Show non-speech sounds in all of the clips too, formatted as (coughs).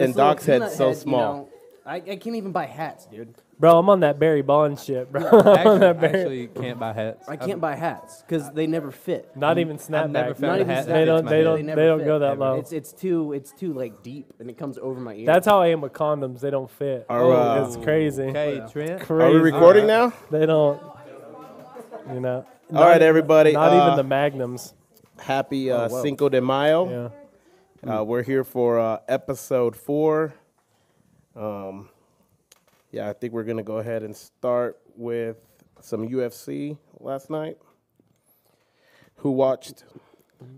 and little Doc's head's so head, you small. know, I, I can't even buy hats, dude. Bro, I'm on that Barry Bonds shit, bro. (laughs) I'm on Actually, that Barry- actually can't buy hats. I can't buy hats because they never fit. Not even I've never snapback. found Not a even hat. snap- that They fits don't. my They head. don't. never They don't fit, go that ever. low. It's it's too it's too like deep and it comes over my ear. That's how I am with condoms. They don't fit. Are, Oh, uh, it's crazy. Okay, Trent. Crazy. Are we recording now? They don't. You know. All right, everybody. Not uh, even the magnums. Happy uh, whoa. Cinco de Mayo. Yeah. Uh, we're here for uh, episode four. Um, yeah, I think we're gonna go ahead and start with some UFC last night. Who watched?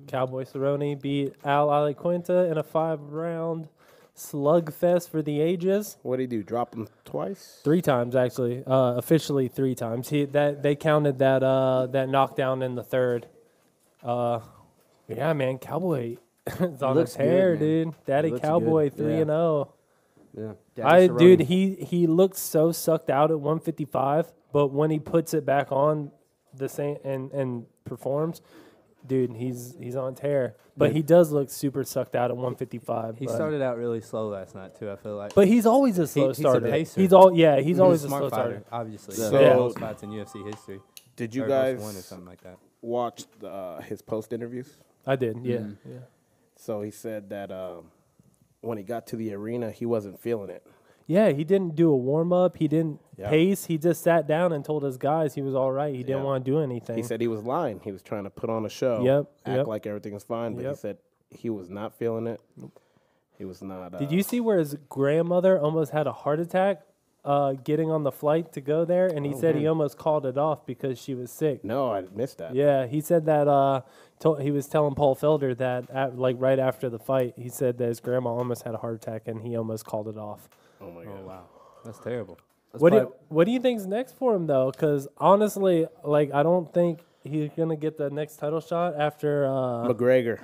Cowboy Cerrone beat Al Iaquinta in a five-round slugfest for the ages. What did he do? Drop him twice? Three times actually, uh, officially three times. He that they counted that uh, that knockdown in the third. Uh, yeah, man, Cowboy (laughs) is on looks his hair, good, dude. Daddy Cowboy, good, three yeah. and zero. yeah. I Daddy dude, he he looks so sucked out at 155, but when he puts it back on the same and and performs, dude, he's he's on tear. But Yeah. he does look super sucked out at 155. He but, started out really slow last night too. I feel like. but he's always a slow he's a starter. pacer. He's all yeah, he's, He's always a a, smart slow fighter, starter. obviously. So- So Yeah. most fights in UFC history. Did you Or guys one or something like that? watch uh, his post interviews? I did, yeah, Mm. yeah. So he said that um, when he got to the arena, he wasn't feeling it. Yeah, he didn't do a warm up. He didn't Yeah. pace. He just sat down and told his guys he was all right. He didn't Yeah. want to do anything. He said he was lying. He was trying to put on a show, Yep, act yep. like everything was fine, but he said he was not feeling it. He was not. Uh, Did you see where his grandmother almost had a heart attack uh, getting on the flight to go there? And he Oh, said he almost called it off because she was sick. No, I missed that. Yeah, he said that. Uh, to, he was telling Paul Felder that, at, like right after the fight, he said that his grandma almost had a heart attack and he almost called it off. Oh my god. Oh wow, that's terrible. That's what do probably- you, What do you think's next for him though? Because honestly, like I don't think he's gonna get the next title shot after. Uh, McGregor.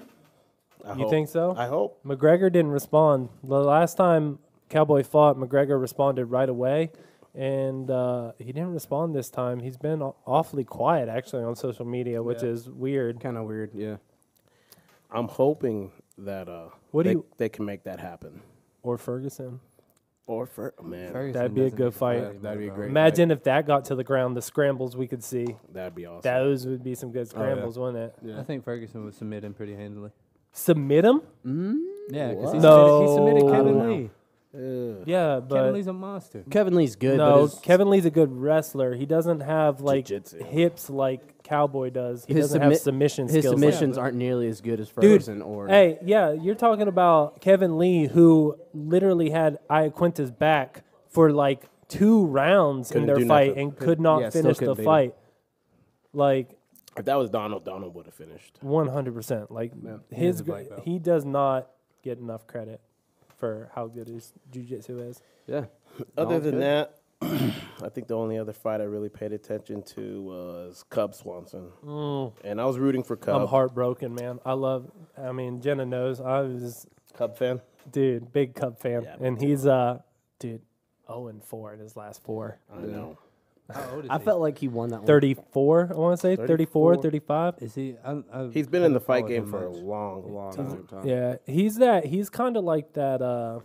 I you hope. think so? I hope. McGregor didn't respond. The last time Cowboy fought, McGregor responded right away, and uh, he didn't respond this time. He's been awfully quiet actually on social media, which Yeah. is weird. kind of weird. Yeah. I'm hoping that uh, What do they, you- they can make that happen. Or Ferguson. Or for man, Ferguson That'd be a good fight. fight, That'd be a great- Imagine if that got to the ground, the scrambles we could see. that'd be awesome. Those would be some good Oh, yeah. scrambles, wouldn't it? Yeah. I think Ferguson would submit him pretty handily. Submit him? Mm? Yeah, because he, No. submitted- he submitted Kevin don't Lee. Ugh. Yeah, Kevin Lee's a monster. Kevin Lee's good. but no, his, Kevin Lee's a good wrestler. He doesn't have like Jiu-jitsu. hips like Cowboy does. He His doesn't have submission his skills. like- submissions aren't nearly as good as Dude, Ferguson or. Hey, yeah, you're talking about Kevin Lee, who literally had Iaquinta's back for like two rounds Couldn't in their fight nothing. and could not yeah, still finish couldn't the beat him. fight. Like If that was Donald, Donald would have finished. 100%. Like He his is a he does not get enough credit for how good his jiu-jitsu is. yeah. Other it's than good. that, (clears throat) I think the only other fight I really paid attention to was Cub Swanson, and I was rooting for Cub. Mm. I'm heartbroken, man. I love I mean, Jenna knows I was Cub fan. dude, big Cub fan. Yeah, and he's uh dude 0 and 4 in his last four. I know. How old is I he? felt like he won that one. 34, I want to say 34, 34. 35. Is he? I, I He's been in the haven't fight followed game him for a much. long, long time. time. Yeah, he's that. He's kind of like that. Uh,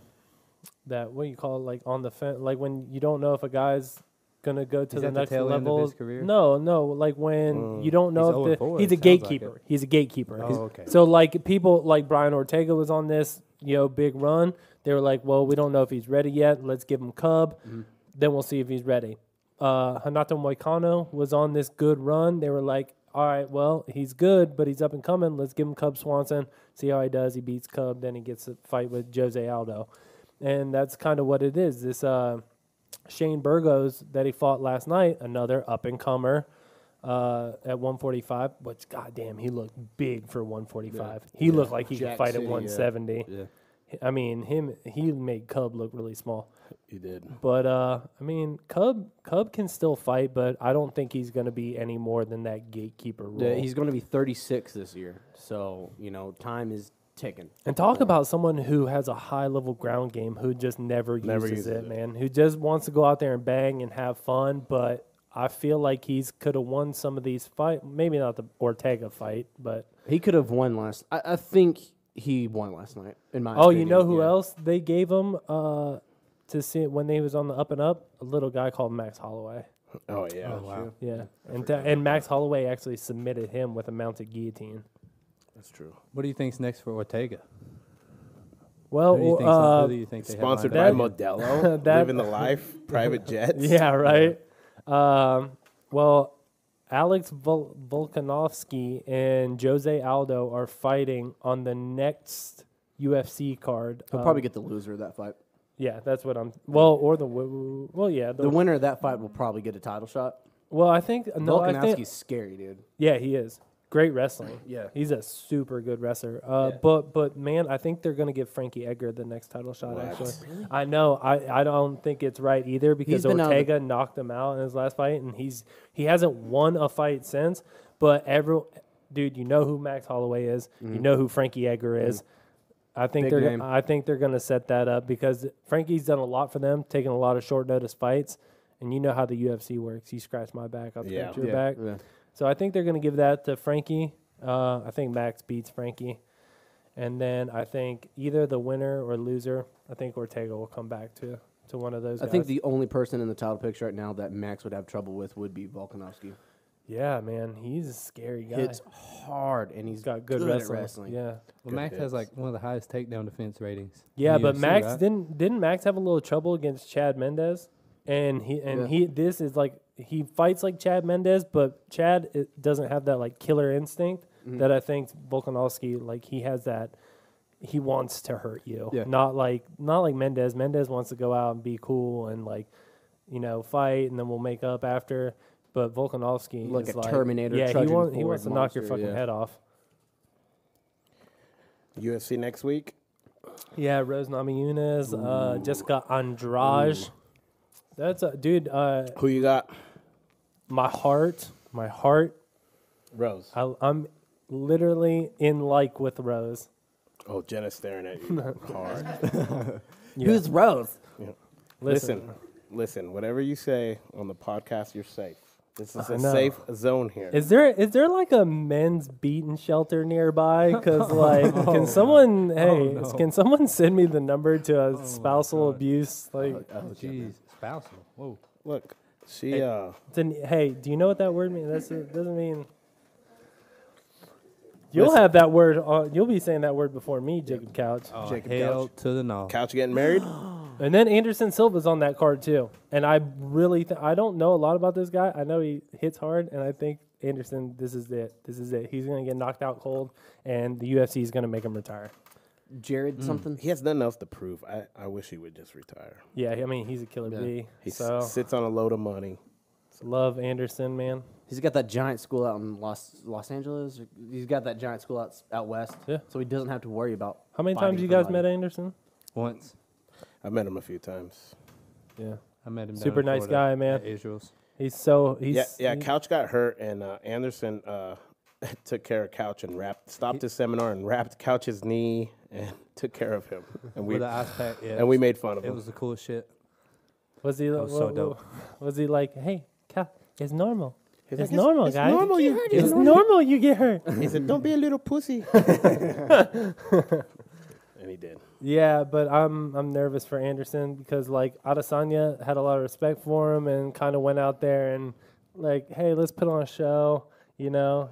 that what do you call it? Like on the fence, like when you don't know if a guy's gonna go to He's the at the next tail end of level. his career? No, no. Like when Mm. you don't know He's 0 and if the, 4, he's it a sounds like gatekeeper. it. he's a gatekeeper. Oh, He's- okay. So like people like Brian Ortega was on this, you know, big run. They were like, well, we don't know if he's ready yet. Let's give him Cub. Mm-hmm. Then we'll see if he's ready. Uh, Renato Moicano was on this good run. They were like, all right, well, he's good, but he's up and coming. Let's give him Cub Swanson. See how he does. He beats Cub. Then he gets a fight with Jose Aldo. And that's kind of what it is. This uh, Shane Burgos that he fought last night, another up and comer uh, at 145. Which, goddamn, he looked big for 145. He looked like he Jack could fight City, at yeah. 170. Yeah. I mean, him he made Cub look really small. He did. But uh, I mean, Cub Cub can still fight, but I don't think he's going to be any more than that gatekeeper role. Yeah, he's going to be 36 this year. So, you know, time is ticking. and talk about someone who has a high level ground game who just never, Never uses, uses it, it. man. Who just wants to go out there and bang and have fun, but I feel like he's could have won some of these fight. Maybe not the Ortega fight, but He could have won last. I, I think he won last night. In my Oh, you know who yeah. else they gave him uh, to see when they was on the up and up? A little guy called Max Holloway. Oh yeah. Oh, wow. Yeah, and and Max Holloway actually submitted him with a mounted guillotine. That's true. What do you think's next for Ortega? Well, Who do you think, uh, who do you think they have Sponsored lined by up? Modelo, (laughs) that- living the life, private (laughs) jets. yeah, right. Um, well, Alex Vol- Volkanovski and Jose Aldo are fighting on the next UFC card. He'll Um, probably get the loser of that fight. Yeah, that's what I'm. Well, or the w- well, yeah, the, The winner of that fight will probably get a title shot. well, I think no, I Volkanovski's think scary, dude. yeah, he is great wrestling. Yeah. He's a super good wrestler. Uh, Yeah. But but man, I think they're gonna give Frankie Edgar the next title shot. What? Actually, I know. I, I don't think it's right either because been out the- Ortega knocked him out in his last fight, and he's he hasn't won a fight since. But every dude, you know who Max Holloway is. You know who Frankie Edgar is. I think Big they're name. I think they're gonna set that up because Frankie's done a lot for them, taking a lot of short notice fights. And you know how the UFC works. You scratch my back, I'll Yeah. scratch your yeah, back. yeah. So I think they're going to give that to Frankie. Uh, I think Max beats Frankie. And then I think either the winner or loser, I think Ortega will come back to, to one of those I guys. think the only person in the title picture right now that Max would have trouble with would be Volkanovski. yeah, man, he's a scary guy. Hits hard and he's he's got good, good at wrestling. wrestling. Yeah, Well, Good Max hits. has like one of the highest takedown defense ratings. yeah, but UFC, Max right? didn't didn't Max have a little trouble against Chad Mendes, and he and Yeah. he this is like he fights like Chad Mendes, but Chad it doesn't have that like killer instinct Mm-hmm. that I think Volkanovski like he has that he wants to hurt you, Yeah. not like not like Mendes. Mendes wants to go out and be cool and like you know fight, and then we'll make up after. But Volkanovski Like is a Terminator Yeah, he, trudging want, he wants to knock your fucking yeah. head off. UFC next week. Yeah, Rose Namajunas, uh, Jessica Andrade. That's a dude. Uh, Who you got? my heart, my heart. Rose. I, I'm literally in like with Rose. Oh, Jenna's staring at you (laughs) hard. (laughs) Yeah. Who's Rose? Listen, listen. Whatever you say on the podcast, you're safe. This is I a know. safe zone here. Is there is there like a men's beating shelter nearby? Because (laughs) like, can someone hey, no. can someone send me the number to a spousal abuse? Like, Oh, jeez. Spousal. Whoa. Look, she uh, it's an- hey, do you know what that word means? That's it doesn't mean. You'll Listen. have that word. Uh, you'll be saying that word before me, Jacob Couch. Oh, Jacob hell Couch. to the no. couch getting married. (gasps) And then Anderson Silva's on that card too. And I really, th- I don't know a lot about this guy. I know he hits hard, and I think Anderson, this is it. This is it. He's gonna get knocked out cold, and the UFC is gonna make him retire. Jared Mm. something? He has nothing else to prove. I, I wish he would just retire. Yeah, I mean he's a killer Yeah. bee. He s- So sits on a load of money. love Anderson, man. He's got that giant school out in Los Los Angeles. He's got that giant school out out west. Yeah. So he doesn't have to worry about. How many fighting times you guys met Anderson? Once. I've met him a few times. Yeah, I met him. down Super in nice Florida guy, man. at Israel's. he's so he's yeah, yeah. he- Couch got hurt, and uh, Anderson uh, (laughs) took care of Couch and wrapped, stopped his seminar and wrapped Couch's knee and (laughs) took care of him. And we With the ice pack. Yeah. and we made fun of him. It him. was the coolest shit. was he was so wa- wa- dope. Was he like, hey, Cal, it's normal. He's It's like, normal, it's guys. normal you get It's hurt. normal you get hurt. (laughs) He said, "Don't be a little pussy." and he did. Yeah, but I'm I'm nervous for Anderson because like Adesanya had a lot of respect for him and kind of went out there and like, hey, let's put on a show, you know.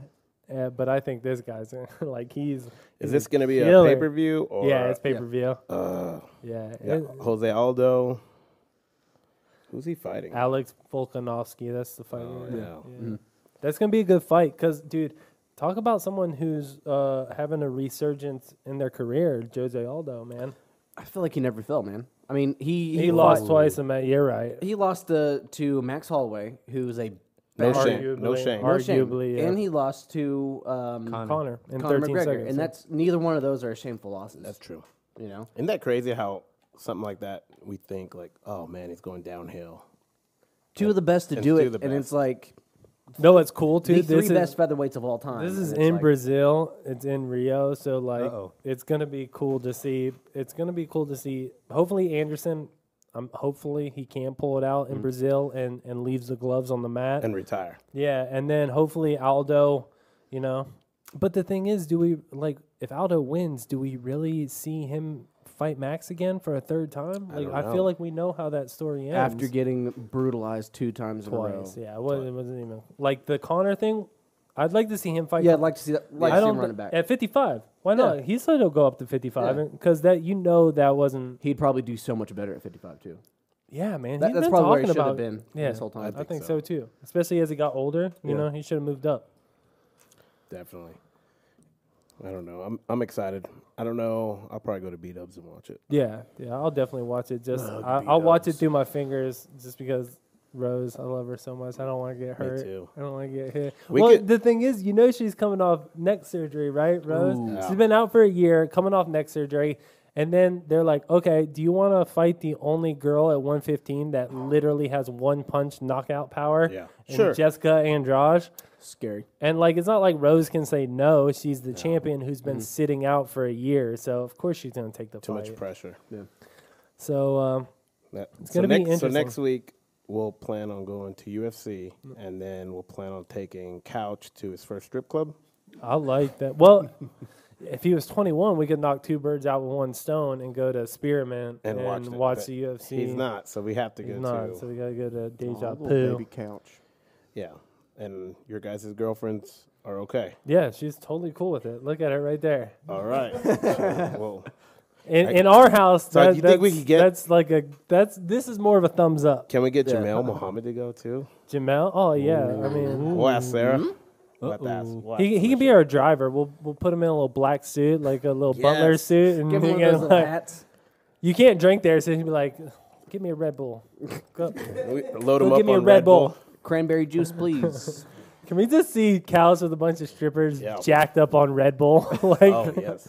Uh, but I think this guy's (laughs) like he's. Is this going to be a killer. pay per view yeah, it's pay per view. Uh, Yeah, yeah, it- Jose Aldo. Who's he fighting? Alex Volkanovski. That's the fight. Oh, yeah. yeah. Yeah. Mhm. That's gonna be a good fight because, dude, talk about someone who's uh, having a resurgence in their career. Jose Aldo, man, I feel like he never fell, man. I mean, he he, lost fought- twice. in that you're right. He lost to to Max Holloway, who's a No bad- shame. No shame. no shame. Arguably, yeah. and he lost to um, Conor. Connor in Conor 13 McGregor, seconds. and that's neither one of those are shameful losses. That's true. you know. Isn't that crazy how something like that we think like, oh man, he's going downhill. Two of the best to And do two it, of the and best. it's like no, it's cool too. the This three is best featherweights of all time. this and is it's in like- Brazil. It's in Rio, so like Uh-oh. it's gonna be cool to see. It's gonna be cool to see. Hopefully Anderson. Um, hopefully he can pull it out in Mm. Brazil and, and leaves the gloves on the mat. and retire. Yeah, and then hopefully Aldo, you know, But the thing is, do we like if Aldo wins? Do we really see him fight Max again for a third time? I Like don't I, feel like we know how that story ends. After getting brutalized two times in a row. yeah, it wasn't, it wasn't even like the Connor thing. I'd like to see him fight. Yeah, I'd like to see that. Like I to see don't him run it back. at 55. Why not? He said he'll go up to 55 Yeah. because that you know that wasn't. He'd probably do so much better at 55 too. Yeah, man. That- he's probably where he talking should have about. been Yeah, this whole time. I think think, so. so. too. Especially as he got older, you Yeah. know, he should have moved up. Definitely. I don't know. I'm I'm excited. I don't know. I'll probably go to B Dubs and watch it. Yeah, yeah, I'll definitely watch it. Just I, I'll watch it through my fingers, just because Rose, I love her so much. I don't want to get hurt. Me hurt. too. I don't want to get hit. We well, could- the thing is, you know, she's coming off neck surgery, right, Rose? Ooh. Yeah. She's been out for a year, coming off neck surgery, and then they're like, "Okay, do you want to fight the only girl at 115 that literally has one punch knockout power?" Yeah. And Sure. Jessica Andrade. Scary. And like, it's not like Rose can say no. She's the champion who's been sitting out for a year, so of course she's gonna take the Too fight. much pressure. Yeah. So um, That, It's gonna be next, So next week we'll plan on going to UFC, and then we'll plan on taking Couch to his first strip club. I like that. Well, if he was 21, we could knock two birds out with one stone and go to Spearmint And and, watch watch, but the UFC. He's not, so we have to He's go not, to so we gotta go to Deja little Poo. baby couch. yeah. And your guys' girlfriends are okay. Yeah, she's totally cool with it. Look at her right there. All right. So, (laughs) well, In, in our house, So that, you think we that's- could get- that's like a that's this is more of a thumbs up. can we get Yeah. Jamel Muhammad to go too? Jamel, oh yeah, I mean, We'll ask Sarah. We'll have to ask- we'll ask he he can be our driver. We'll we'll put him in a little black suit, like a little butler Yes. suit, and Give he him one can, of those little like, hats. you can't drink there, so he'd be like, "Give me a Red Bull." (laughs) Go. We load Go him up give me a on Red Bull. Cranberry juice, please. (laughs) Can we just see cows with a bunch of strippers Yeah. jacked up on Red Bull? (laughs) like, Oh yes.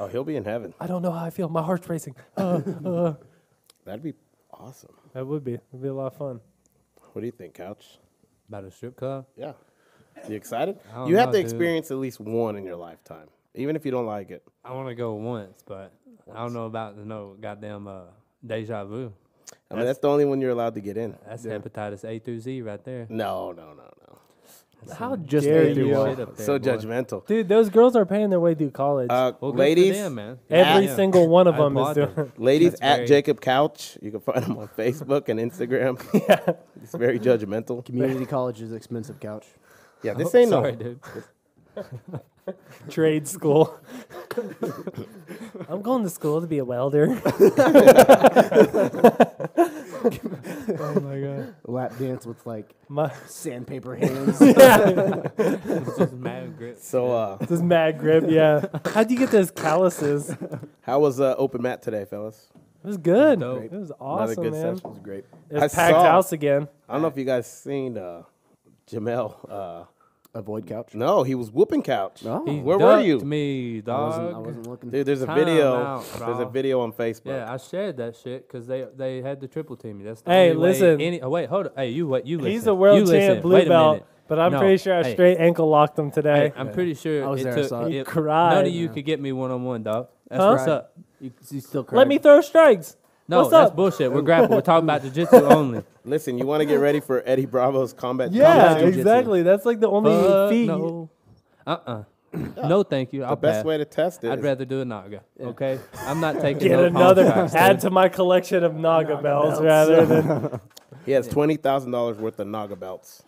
Oh, he'll be in heaven. I don't know how I feel. My heart's racing. Uh, uh. (laughs) That'd be awesome. That would be. It'd be a lot of fun. What do you think, Couch? About a strip club? Yeah. You excited? I don't You have know, to dude. experience at least one in your lifetime, even if you don't like it. I want to go once, but I don't know about the no goddamn uh, deja vu. I mean, that's the only one you're allowed to get in. That's hepatitis A through Z right there. No, no, no, no. How Just dare you? your Shit up there, so boy. judgmental. Dude, those girls are paying their way through college. Uh, Well, ladies, them, man. Every Yeah. single one of I them is doing. them. (laughs) ladies That's at very- Jacob Couch. You can find him on Facebook and Instagram. (laughs) yeah, he's very judgmental. Community college is expensive couch. Yeah, this (laughs) ain't Sorry, no. dude. trade school. I'm going to school to be a welder. Oh my god. Lap dance with like My sandpaper hands. (laughs) It's just mad grip. So, uh, this mad grip, yeah. How'd you get those calluses? How was uh, open mat today, fellas? It was good. Dope. It was awesome. Another awesome, good man. session. It was great. It was I packed saw- house again. I don't know if you guys seen uh, Jamel. Uh, Avoid couch. no, he was whooping Couch. Oh. He Where were ducked you? me, I dog. wasn't, I wasn't looking. Dude, there's a Time video. out, there's a dog. video on Facebook. Yeah, I shared that shit because they they had the triple team me. That's the Hey, only way listen. Any, oh, wait, hold on. Hey, you wait. You listen. He's a world you listen. champ blue Wait a belt, minute. but I'm No. pretty sure I Hey. straight ankle locked him today. Hey, I'm pretty sure I was it there, took. son. He it- cried. None of you could get me one on one, dog. That's Huh? what's up. You, you still Let me throw strikes. No, What's that's up? bullshit. We're grappling. We're talking about jiu-jitsu (laughs) only. Listen, you want to get ready for Eddie Bravo's combat? Yeah, combat exactly. That's like the only Fuck feat. no. Uh-uh. no, thank you. The I'll the best pass. way to test it. I'd is- rather do a naga. Okay, I'm not (laughs) taking Get no another contracts, add to my collection of Naga, belts, rather (laughs) than He has twenty thousand dollars worth of Naga belts.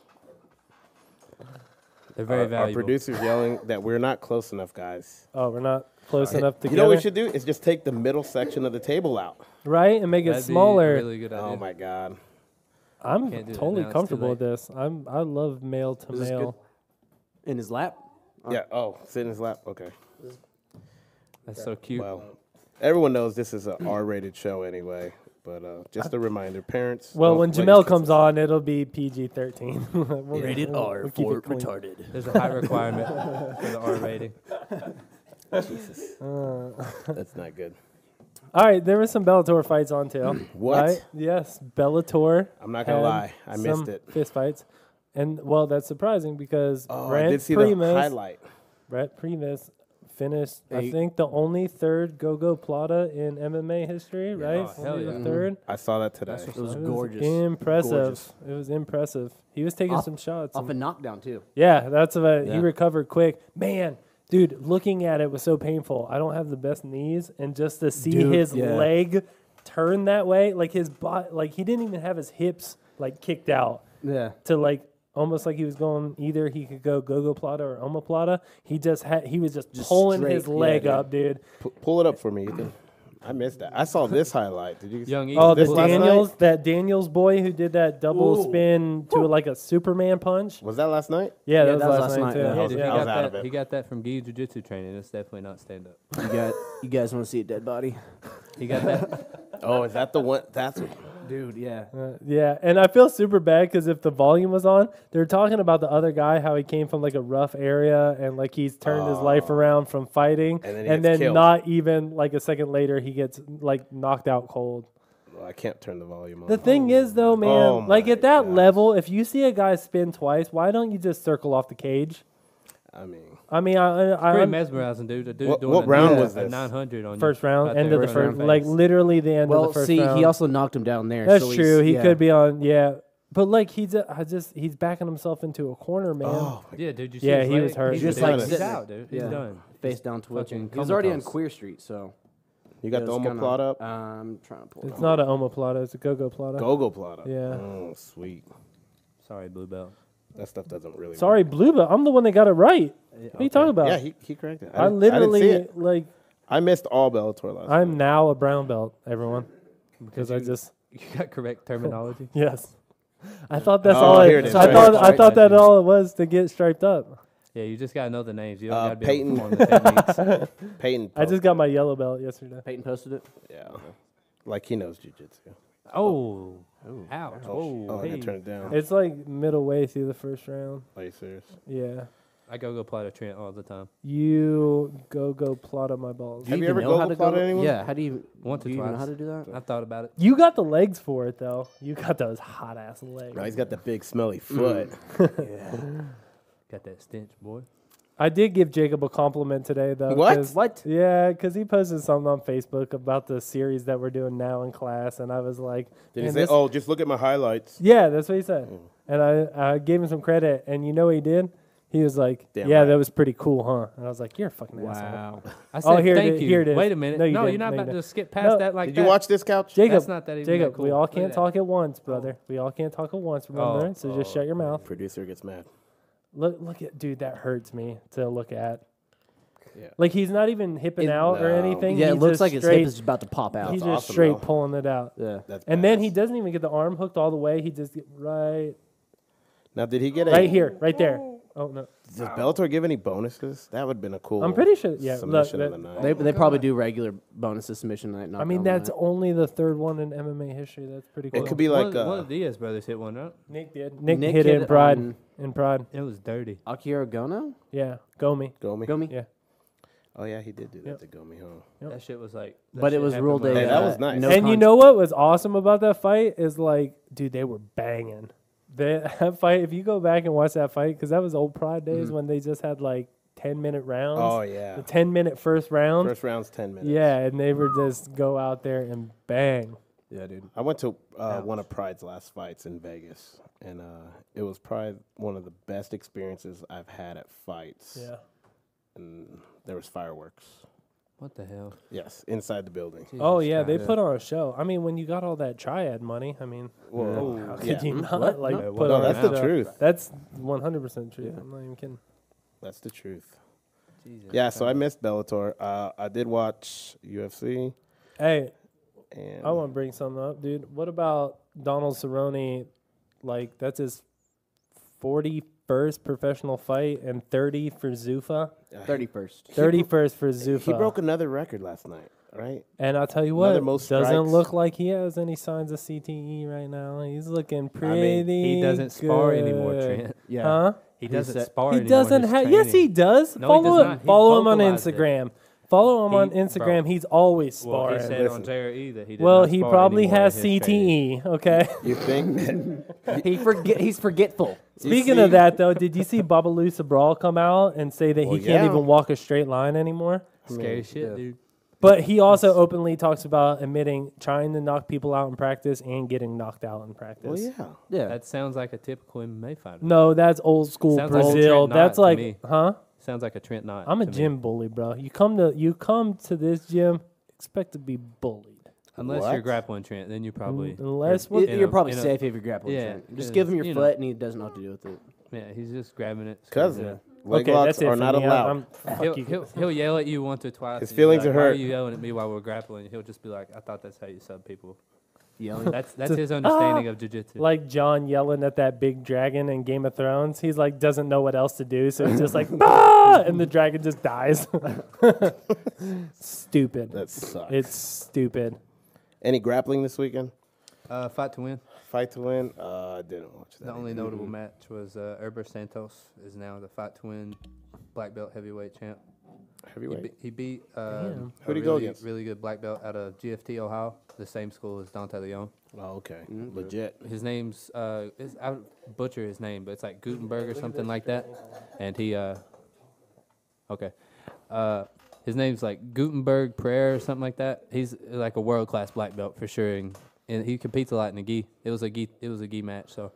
They're very our, our producer's yelling that we're not close enough, guys. oh, we're not close enough together. You know what we should do? Is just take the middle section of the table out. Right? And make it That'd be a smaller. really good idea. Oh my god. I'm Can't do that totally now, it's too comfortable with this. I'm I love male to Is this male. in his lap. Yeah. Oh, sit in his lap. Okay. That's so cute. Well, everyone knows this is an R-rated show anyway. But uh, just a reminder, parents. Well, don't when let Jamel kids comes listen. on, it'll be PG-13. (laughs) We'll- Rated we'll- R we'll keep for it clean. retarded. There's a high requirement for the R rating. (laughs) (laughs) that's not good. All right, there were some Bellator fights on too. (clears throat) What? Right? Yes, Bellator. I'm not gonna lie, I missed it. Fist fights, and well, that's surprising because Oh, Brent I did see Primus, the highlight. Brent Primus finished. I think the only third Gogo Plata in MMA history, right? Oh, hell Only yeah. the third. I saw that today. It was It gorgeous. Impressive. Gorgeous. It was impressive. He was taking Off- some shots. Off a knockdown too. yeah, that's about. He recovered quick. Man, dude, looking at it was so painful. I don't have the best knees, and just to see Dude, his yeah. leg turn that way, like his butt, like he didn't even have his hips like kicked out Yeah. to like almost like he was going either he could go Gogo Plata or Omoplata. He just had he was just, Just pulling straight, his yeah, leg dude. up, dude. P- pull it up for me, Ethan. I missed that. I saw this highlight. Did you? Young. Oh, the This last night? Daniels, that Daniels boy who did that double Ooh. spin to like a Superman punch. Was that last night? Yeah, that, Yeah, was, that was last last night, night, too. yeah. I was- Dude, I he, was got out of that, it. he got that from Gi Jiu Jitsu training. It's definitely not stand up. You got. you guys want to see a dead body? He got that. (laughs) Oh, is that the one? That's Dude, yeah. Uh, yeah, and I feel super bad because if the volume was on, they're talking about the other guy, how he came from like a rough area and like he's turned his life around from fighting, And then he and gets killed. not even like a second later he gets like knocked out cold. well, I can't turn the volume on. The thing is though, man, Oh like my at that gosh. level, if you see a guy spin twice, why don't you just circle off the cage? I mean, I mean, I, I, Pretty I'm mesmerizing, dude. A dude What- doing what a, round a- was this? 900 on you. first round, end of the first, your like literally the end of the first see, round. he also knocked him down there. That's so true. he's- He yeah. could be on, yeah, but like he's a, I just he's backing himself into a corner, man. oh, Yeah, dude. You see Yeah, he leg? was hurt. He's Just just like like he's out, dude. He's done. face down twitching. He was comatose. already on Queer Street, so you got it the was Omo kinda- up. I'm trying to pull it It's not an omoplata; it's a go-go plata. Gogo plot up. Yeah. Oh, sweet. Sorry, Blue Belt. That stuff doesn't really. Sorry, Blue Belt. I'm the one that got it right. What are you talking about? Yeah, he, he corrected. it. I, didn't- I didn't literally see it. like. I missed all Bellator last. I'm night. now a brown belt, everyone, because I just (laughs) You got correct terminology. (laughs) yes. I thought that's Oh, all. here It, it is. I thought I thought that all it was to get striped up. yeah, you just gotta know the names. You don't Uh, gotta be Peyton- able to perform the techniques. (laughs) Peyton. I just got my yellow belt yesterday. Peyton posted it. Yeah, like he knows jujitsu. Oh, ouch. Oh, Oh, oh I hey. didn't turn it down. It's like middle way through the first round. Are you serious? Yeah, I go go plot to Trent all the time. you go go plot on my balls. Have you even ever know how Gogo to plotted go- anyone? Yeah. How do you? Once do or you even know twice. how to do that? I thought about it. You got the legs for it though. You got those hot ass legs. No, he's got the big smelly Mm. foot. (laughs) Got that stench, boy. I did give Jacob a compliment today though. What? 'cause- What? Yeah, because he posted something on Facebook about the series that we're doing now in class, and I was like, Did he "Man, say, this- "Oh, just look at my highlights"? Yeah, that's what he said. Mm. And I, I gave him some credit, and you know what he did? He was like, Damn "Yeah, right. that was pretty cool, huh?" And I was like, "You're a fucking asshole." Wow. I Oh, said here thank is- you. here it is. Wait a minute. No, No, you you are didn't. not No, you about to skip past No. that like Did that. you watch this couch? Jacob, That's not that even Jacob, that cool. we all can't that. talk at once, brother. We all can't talk at once. Remember? Oh, so just oh, shut your mouth. Producer gets mad. Look, look at dude. That hurts me to look at. Yeah. Like he's not even hipping It- out or No. anything. Yeah, it he's looks just like his straight, hip is about to pop out. He's just awesome, straight though. pulling it out. Yeah. That's And then he doesn't even get the arm hooked all the way. He just get right, Now, did he get a? right here, right there. Oh no, Does Bellator give any bonuses? That would have been a cool. I'm pretty sure. Yeah, look, submission of the night. They, they probably do regular bonuses submission night. I mean, knockout that's night. only the third one in MMA history. That's pretty cool. It could be like one, uh, one of the Diaz brothers hit one, right? Nick did. Nick, Nick hit, hit it in it Pride. on- In Pride. It was dirty. Akira Gono. Yeah, Gomi. Gomi. Gomi. Yeah. Oh yeah, he did do that Yep. to Gomi, huh? Yep. That shit was like. that But it shit was happened ruled like a. Hey, that was uh, nice. No and you know what was awesome about that fight is like, dude, they were banging. They, (laughs) that fight. If you go back and watch that fight, because that was old Pride days Mhm. when they just had like ten minute rounds. Oh yeah. The ten minute first round. First round's ten minutes. yeah, and they would just go out there and bang. Yeah, dude. I went to uh, one of Pride's last fights in Vegas, and uh, it was probably one of the best experiences I've had at fights. Yeah. And there was fireworks. What the hell? Yes, inside the building. Oh Jesus yeah, they Christ. put on a show. I mean, when you got all that triad money, I mean, Whoa. how could Yeah. you not what? like No, put No, on that's the show? truth. That's one hundred percent true. Yeah. I'm not even kidding. That's the truth. Jesus Yeah, so I Christ. missed Bellator. Uh, I did watch UFC, Hey, and I want to bring something up, dude. What about Donald Cerrone? Like that's his forty first professional fight and thirty for Zuffa. Thirty first. Thirty first for Zuffa. He broke another record last night, right? and I'll tell you another what, most doesn't strikes. look like he has any signs of CTE right now. He's looking pretty. He doesn't spar anymore, good. Trent. Yeah. Huh? He He doesn't said- spar He anymore. doesn't He's have. Yes, he training. does. No, he follow does him. not. He Follow him on vocalized it. Instagram. Follow him on He- bro. Instagram. He's always Well, he sparring. said Listen. on JRE that he did well, not he probably has in his training. CTE. Okay. (laughs) You think? (laughs) he forget. He's forgetful. Speaking see- of that, though, did you see Babalu Sobral come out and say that Well, he can't yeah. even walk a straight line anymore? Scary shit, yeah. dude. But he also openly talks about admitting trying to knock people out in practice and getting knocked out in practice. well, yeah. Yeah. That sounds like a typical MMA fighter. No, that's old school Sounds Brazil. Trent Knott that's like, huh? Sounds like a Trent Knott. I'm a to me. gym bully, bro. You come to you come to this gym, expect to be bullied. Unless What? you're grappling Trent, then you mm, probably. Unless you're- what- You- in You're a- probably in a- safe if you grapple. Yeah, Yeah, just give him your you know. foot, and he doesn't know what to do with it. Yeah, he's just grabbing it. Because screwing leg okay, locks that's it are for not me. I'm- allowed. I'm- fuck He'll, you. he'll, he'll yell at you once or twice. His and you'll be feelings like, are Why are hurt." you yelling at me while we're grappling? He'll just be like, I thought that's how you sub people. Yelling. That's that's his understanding (laughs) of jujitsu. like John yelling at that big dragon in Game of Thrones. He's like doesn't know what else to do, so he's just like (laughs) ah! and the dragon just dies. (laughs) stupid. That sucks. It's stupid. Any grappling this weekend? Uh, fight to win. Fight to win? Uh, I didn't watch that. The only notable match was uh, Erberth Santos is now the fight to win black belt heavyweight champ. He, Heavyweight. be, he beat uh, a Who'd he go really, against? really good black belt out of GFT Ohio, the same school as Dante Leon. Oh, okay. Legit. His name's uh, is, I butcher his name, but it's like Gutenberg or something like that. And he uh, okay, uh, his name's like Gutenberg Prayer or something like that. He's like a world class black belt for sure, and, and he competes a lot in the gi. It was a gi, it was a gi match, so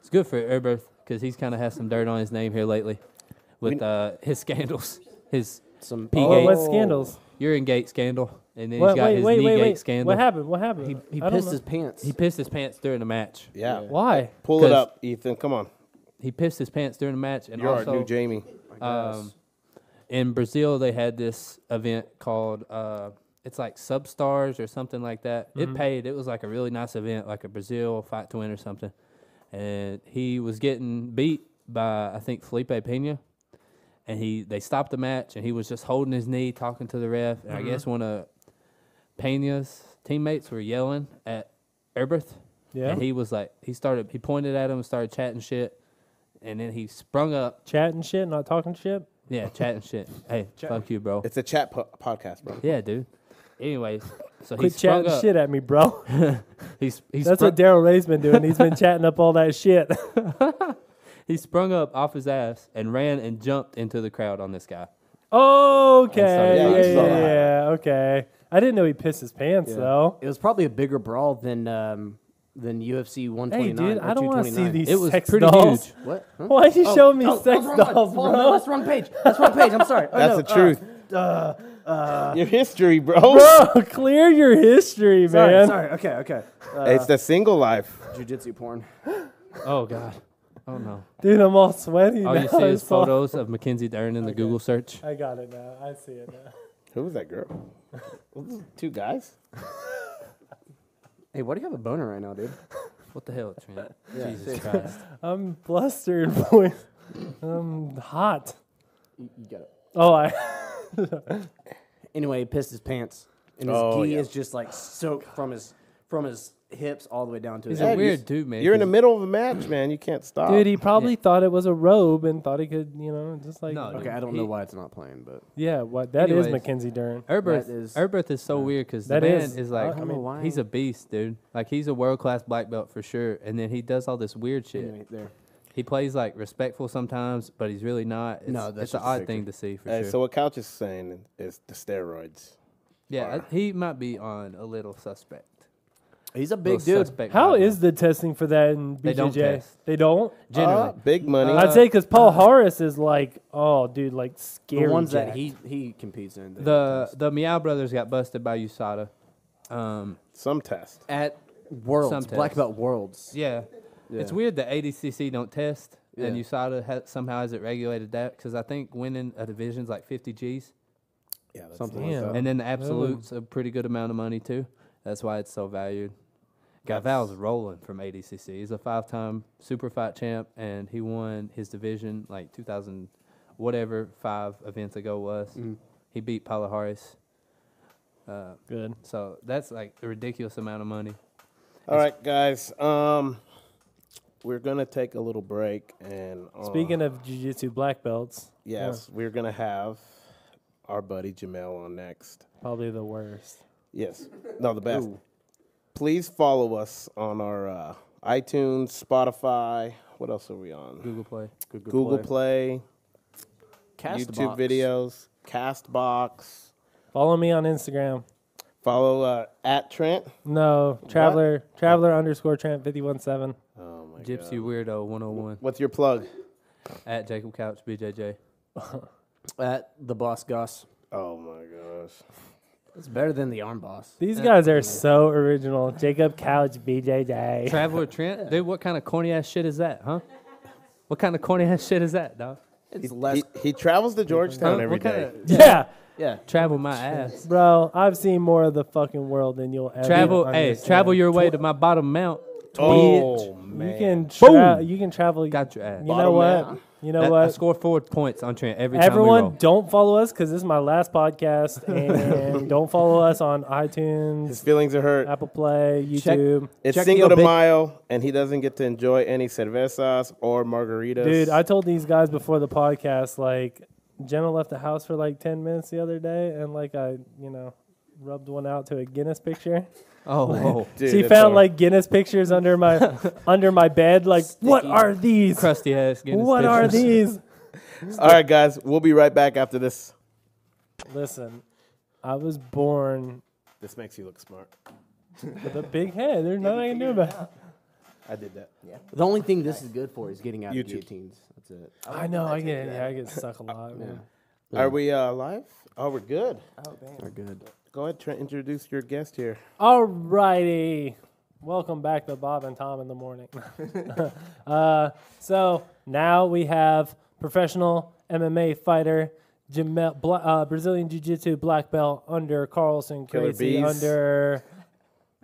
it's good for Erberth because he's kind of has some dirt on his name here lately with We- uh, his scandals, (laughs) his Some P Oh, gate, what scandals? urine gate scandal, and then What, he's got wait, his wait, knee wait, gate wait. scandal. What happened? What happened? He, he I don't pissed know. his pants. He pissed his pants during the match. Yeah. Why? Pull it 'Cause- up, Ethan. Come on. He pissed his pants during the match, and You're also our new Jamie. um, in Brazil they had this event called uh, it's like Substars or something like that. Mm-hmm. It paid. It was like a really nice event, like a Brazil fight to win or something. And he was getting beat by I think Felipe Pena, and he they stopped the match, and he was just holding his knee, talking to the ref. And Mm-hmm. I guess one of Pena's teammates were yelling at Erberth. Yeah. And he was like, he started, he pointed at him and started chatting shit. And then he sprung up. Chatting shit, not talking shit. Yeah, chatting shit. (laughs) Hey, fuck you, bro. It's a chat po- podcast, bro. Yeah, dude. Anyways, so he Quit sprung chatting up. shit at me, bro. (laughs) He's, he, That's sprung, what Daryl Ray's been doing. He's been chatting up all that shit. (laughs) he sprung up off his ass and ran and jumped into the crowd on this guy. okay. Yeah, yeah, yeah, I yeah. Okay. I didn't know he pissed his pants Yeah. though. It was probably a bigger brawl than um, than UFC 129. Hey, dude, or I don't want to see 229. these It was sex pretty dolls. huge. What? Huh? Why you Oh, showing me oh, sex oh, wrong one. dolls, Oh, no, bro? that's wrong page. That's wrong page. I'm sorry. (laughs) Oh, That's no, the truth. Uh, Your history, bro. Bro, clear your history, man. sorry. Okay, okay. Uh, it's the single life. jujitsu porn. Oh, God. Oh, no. (laughs) Dude, I'm all sweaty All now. you see is photos of Mackenzie Dern in the Google search. I got it now. I see it now. (laughs) Who was that girl? Two guys? Hey, why do you have a boner right now, dude? What the hell, (laughs) Trent? Yeah, Jesus seriously. Christ. I'm flustered, boy. I'm hot. You, you got it. Oh, I. Anyway, he pissed his pants, and his Oh, gi yeah. is just like soaked from his from his hips all the way down to his. He's Yeah, a you- weird dude, man. You're in the middle of a match, man. You can't stop. Dude, he probably thought it was a robe and thought he could, you know, just like. No, dude. Okay, I don't He- know why it's not playing, but Yeah, what? That is Anyways. Mackenzie Dern. Erberth That is- Erberth is so weird because the That man is. is, I- like, I don't know why. he's a beast, dude. Like he's a world class black belt for sure, and then he does all this weird shit. anyway, there. He plays like respectful sometimes, but he's really not. It's, No, that's it's an just odd picture. thing to see for Hey, sure. so what Couch is saying is the steroids. yeah, I- he might be on a little suspect. He's a Little big dude. suspect How right now. is the testing for that in BJJ? They don't test. They don't? generally? Uh, big money. Uh, I'd say because Palhares is like, oh, dude, like scary. The ones that jacked. he he competes in. they the test. the Miyao brothers got busted by USADA. Um, Some test. at Worlds Some Black test. Belt Worlds. yeah. it's Yeah. weird that ADCC don't test, and Yeah. USADA has, somehow hasn't regulated that because I think winning a division's like 50 G's. Yeah, that's Something Damn. like that. And then the absolute's a pretty good amount of money too. That's why it's so valued. Gaval's rolling from ADCC. He's a five-time super fight champ, and he won his division like 2000, whatever five events ago was. Mm. He beat Palhares. Uh, Good. so that's like a ridiculous amount of money. All right, guys. Um, we're gonna take a little break, and uh, Speaking of jiu-jitsu black belts, yes, we're gonna have our buddy Jamel on next. Probably the worst. Yes. No, the best. Please follow us on our uh, iTunes, Spotify. What else are we on? Google Play. Google Play, YouTube Castbox. videos, Castbox. Follow me on Instagram. Follow uh, at Trent. No, traveler traveler underscore Trent fifty one seven. Oh my Gypsy god. Weirdo 101 What's your plug? at Jacob Couch BJJ. (laughs) At the boss Gus. Oh my gosh. It's better than the arm boss. These guys are so original. Jacob Couch BJ BJJ. Traveler (laughs) Trent, dude, what kind of corny ass shit is that, huh? What kind of corny ass shit is that, dog? It's He, less. he, he travels to Georgetown Huh? every kinda- Yeah, yeah. travel my ass. bro. I've seen more of the fucking world than you'll ever Travel, hey, travel your way to my bottom mount. Oh You man. can tra- you can travel. Got your ass. You know what? man. You know That- I what? score four points on Trent every time we Everyone, roll. don't follow us because this is my last podcast, (laughs) and don't follow us on iTunes. His feelings are hurt. Apple Play, Check- YouTube. It's Check Cinco the de big- Mayo, and he doesn't get to enjoy any cervezas or margaritas. Dude, I told these guys before the podcast, like Jenna left the house for like ten minutes the other day, and like I, you know, rubbed one out to a Guinness picture. Oh, whoa. Dude, she that's found hard. like Guinness pictures under my (laughs) under my bed. Like, what are these? crusty ass. Guinness What are pictures. these? (laughs) All right, guys, we'll be right back after this. Listen, I was born This makes you look smart. with a big head. There's nothing I can do about it. I did that. Yeah. The only thing this is good for is getting out of YouTube. guillotines. That's it. I know. I get yeah, I get stuck a lot. (laughs) Man. Are we uh, live? Oh, we're good. We're good. Go ahead, Trent. Introduce your guest here. All righty. Welcome back to Bob and Tom in the morning. (laughs) uh, so now we have professional MMA fighter, Jamel, Bla- uh, Brazilian Jiu Jitsu black belt under Carlson Killer Crazy bees. under.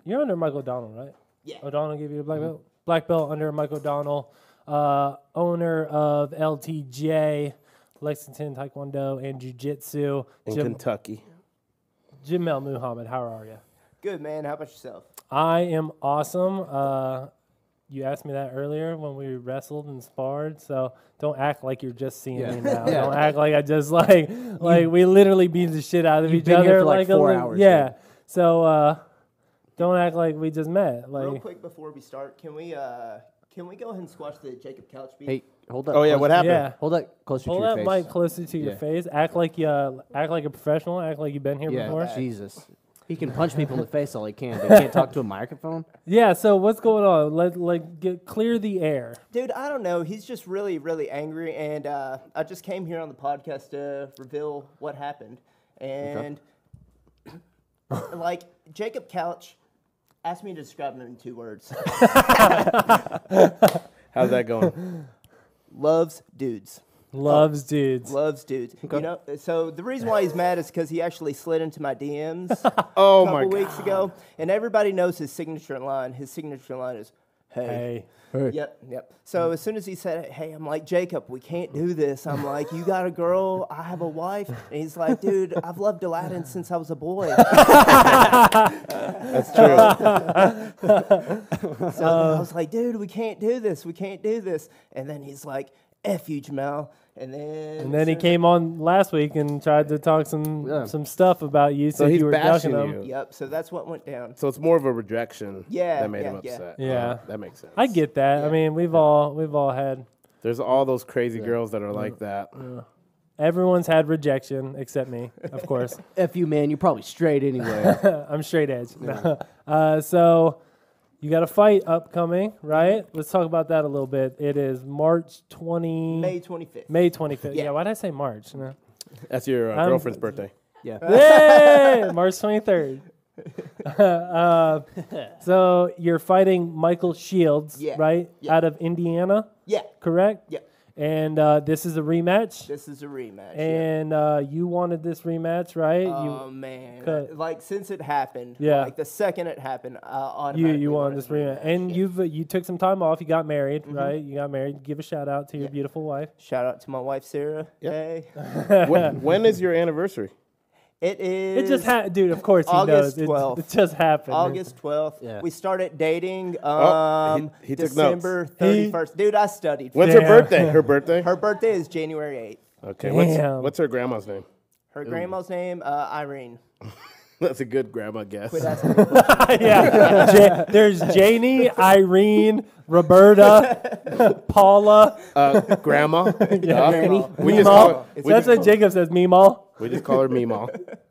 You're under Michael O'Donnell, right? Yeah. O'Donnell gave you a black belt. Black belt under Michael O'Donnell, uh, owner of LTJ, Lexington Taekwondo and Jiu Jitsu. In Jam- Kentucky. Jamel Muhammad, how are you? Good man. How about yourself? I am awesome. Uh, you asked me that earlier when we wrestled and sparred, so don't act like you're just seeing Yeah. me now. Yeah. Don't (laughs) act like I just like like we literally beat the shit out of each been other here for, like, a four li- hours, Yeah. yeah. So uh, don't act like we just met. Real Like quick before we start, can we uh can we go ahead and squash the Jacob Couch beat? Hey, hold up. Oh, yeah, close- what happened? yeah. Hold that closer Hold to your that face. mic closer to your Yeah. face. Act like you uh, act like a professional. Act like you've been here Yeah, before. Jesus. He can punch people in the face all he can, but he can't talk to a microphone. (laughs) Yeah. So what's going on? Let like get clear the air. Dude, I don't know. He's just really, really angry, and uh, I just came here on the podcast to reveal what happened. And (coughs) like Jacob Couch asked me to describe him in two words: (laughs) How's that going? (laughs) loves dudes. Loves dudes. Loves dudes. You know, so the reason why he's mad is because he actually slid into my DMs (laughs) Oh a my couple god. weeks ago, and everybody knows his signature line. His signature line is, Hey. Yep, yep. So mm. as soon as he said, "Hey," I'm like, "Jacob, we can't do this." I'm like, "You got a girl, I have a wife," and he's like, "Dude, I've loved Aladdin since I was a boy." That's true. (laughs) So I was like, "Dude, we can't do this. We can't do this." And then he's like, "F you, Jamal." And then And then he so- came on last week and tried to talk some Yeah. some stuff about you. So said he's you were bashing ducking him. you. Yep. So that's what went down. So it's more of a rejection Yeah, that made yeah, him yeah. upset. Yeah. Uh, that makes sense. I get that. I mean, we've all we've all had There's all those crazy girls that are like that. everyone's had rejection except me, of course. (laughs) F you, man. You're probably straight anyway. (laughs) I'm straight edge. (laughs) uh, so you got a fight upcoming, right? Let's talk about that a little bit. It is March 20 May 25th. May 25th. Yeah, Yeah. why did I say March? No. That's your uh, girlfriend's birthday. yeah. Yay! (laughs) March 23rd. (laughs) uh, so you're fighting Michael Shields, Yeah, right? yeah. Out of Indiana, Yeah. correct? Yeah. And uh, this is a rematch. This is a rematch. yeah. And uh, you wanted this rematch, right? Oh man! cut. Like since it happened, Yeah. Like the second it happened, uh, you automatically you you wanted this rematch, and yeah. you've uh, you took some time off. You got married, Mm-hmm. right? You got married. Give a shout out to your Yeah. beautiful wife. Shout out to my wife Sarah. Yep. Hey, (laughs) when, when is your anniversary? It is. It just happened, dude. Of course, he August knows. It- 12th. It, just happened. August twelfth. Yeah. We started dating. Oh, he- Um, he took notes. December thirty first. Dude, I studied. When's Damn. her birthday? Her (laughs) birthday? Her birthday is January eighth. Okay. What's, Damn. what's her grandma's name? Her grandma's name, uh, Irene. (laughs) That's a good grandma guess. (laughs) Yeah. Ja- there's Janie, Irene, Roberta, Paula, Uh, grandma. yeah, Uh, we just call her, we That's just, what Jacob says, Meemaw. We just call her Meemaw. (laughs)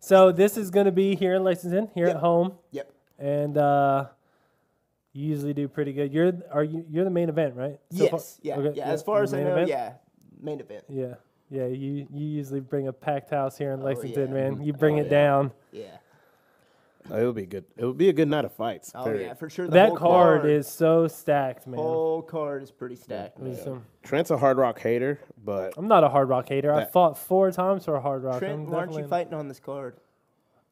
So this is going to be here in Lexington, here at home, Yep. and uh, you usually do pretty good. You're are you you're the main event, right? So far- yes. Yeah. okay, yeah. As far as I main know, event? yeah. Main event. Yeah, yeah. You you usually bring a packed house here in Lexington, yeah. man. You (laughs) bring Oh, it yeah. down. Yeah. Uh, it'll be good. It'll be a good night of fights. Oh period. yeah, for sure. The that whole card is so stacked, man. whole card is pretty stacked. There's man. some- Trent's a hard rock hater, but I'm not a hard rock hater. I fought four times for a hard rock. Trent, I'm why aren't you definitely- fighting on this card?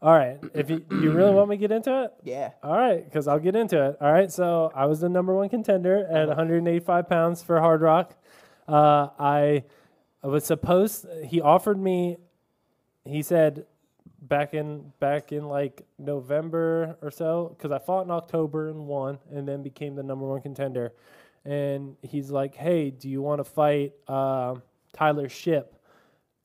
All right, if you, you really want me to get into it, Yeah. All right, because I'll get into it. All right, so I was the number one contender Uh-huh. at 185 pounds for Hard Rock. Uh, I, I was supposed. He offered me. He said, back in back in like November or so, because I fought in October and won, and then became the number one contender. And he's like, "Hey, do you want to fight uh, Tyler Ship?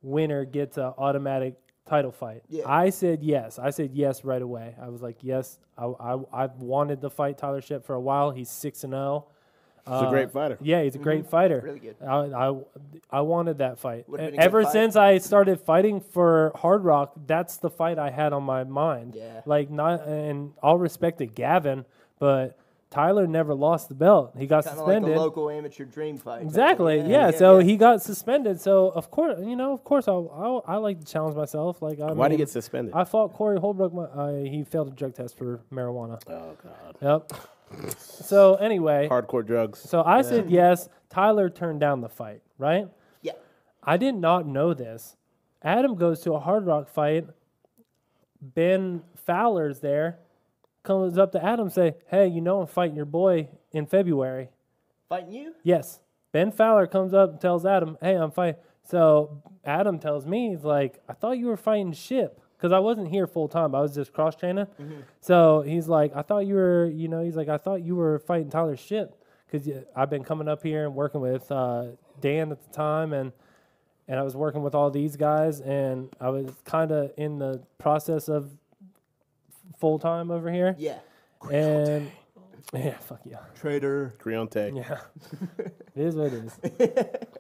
Winner gets an automatic title fight." Yeah. I said yes. I said yes right away. I was like, "Yes, I I I've wanted to fight Tyler Ship for a while. He's six and zero. He's a great fighter. Yeah, he's a great fighter. Really good. I, I, I wanted that fight. Would've And been Ever fight. since I started fighting for Hard Rock, that's the fight I had on my mind. Yeah. Like not, and all respect to Gavin, but Tyler never lost the belt. He got Kind of like suspended. a local amateur dream fight. Exactly. Yeah. so he got suspended. So of course, you know, of course, I I, I like to challenge myself. Like, I Why did he get suspended? I fought Corey Holbrook. My, uh, he failed a drug test for marijuana. oh God. Yep. So anyway, Hardcore drugs. so I said yes. Tyler turned down the fight. Right. Yeah. I did not know this. Adam goes to a Hard Rock fight. Ben Fowler's there. Comes up to Adam, say, "Hey, you know I'm fighting your boy in February." Fighting you? Yes. Ben Fowler comes up and tells Adam, "Hey, I'm fighting." So Adam tells me, "He's like, I thought you were fighting Ship because I wasn't here full time. I was just cross training." So he's like, "I thought you were, you know," he's like, "I thought you were fighting Tyler Ship because I've been coming up here and working with uh, Dan at the time and." And I was working with all these guys, and I was kind of in the process of full time over here. Yeah. And yeah, fuck yeah. Trader. Creonte. Yeah, (laughs) it is what it is.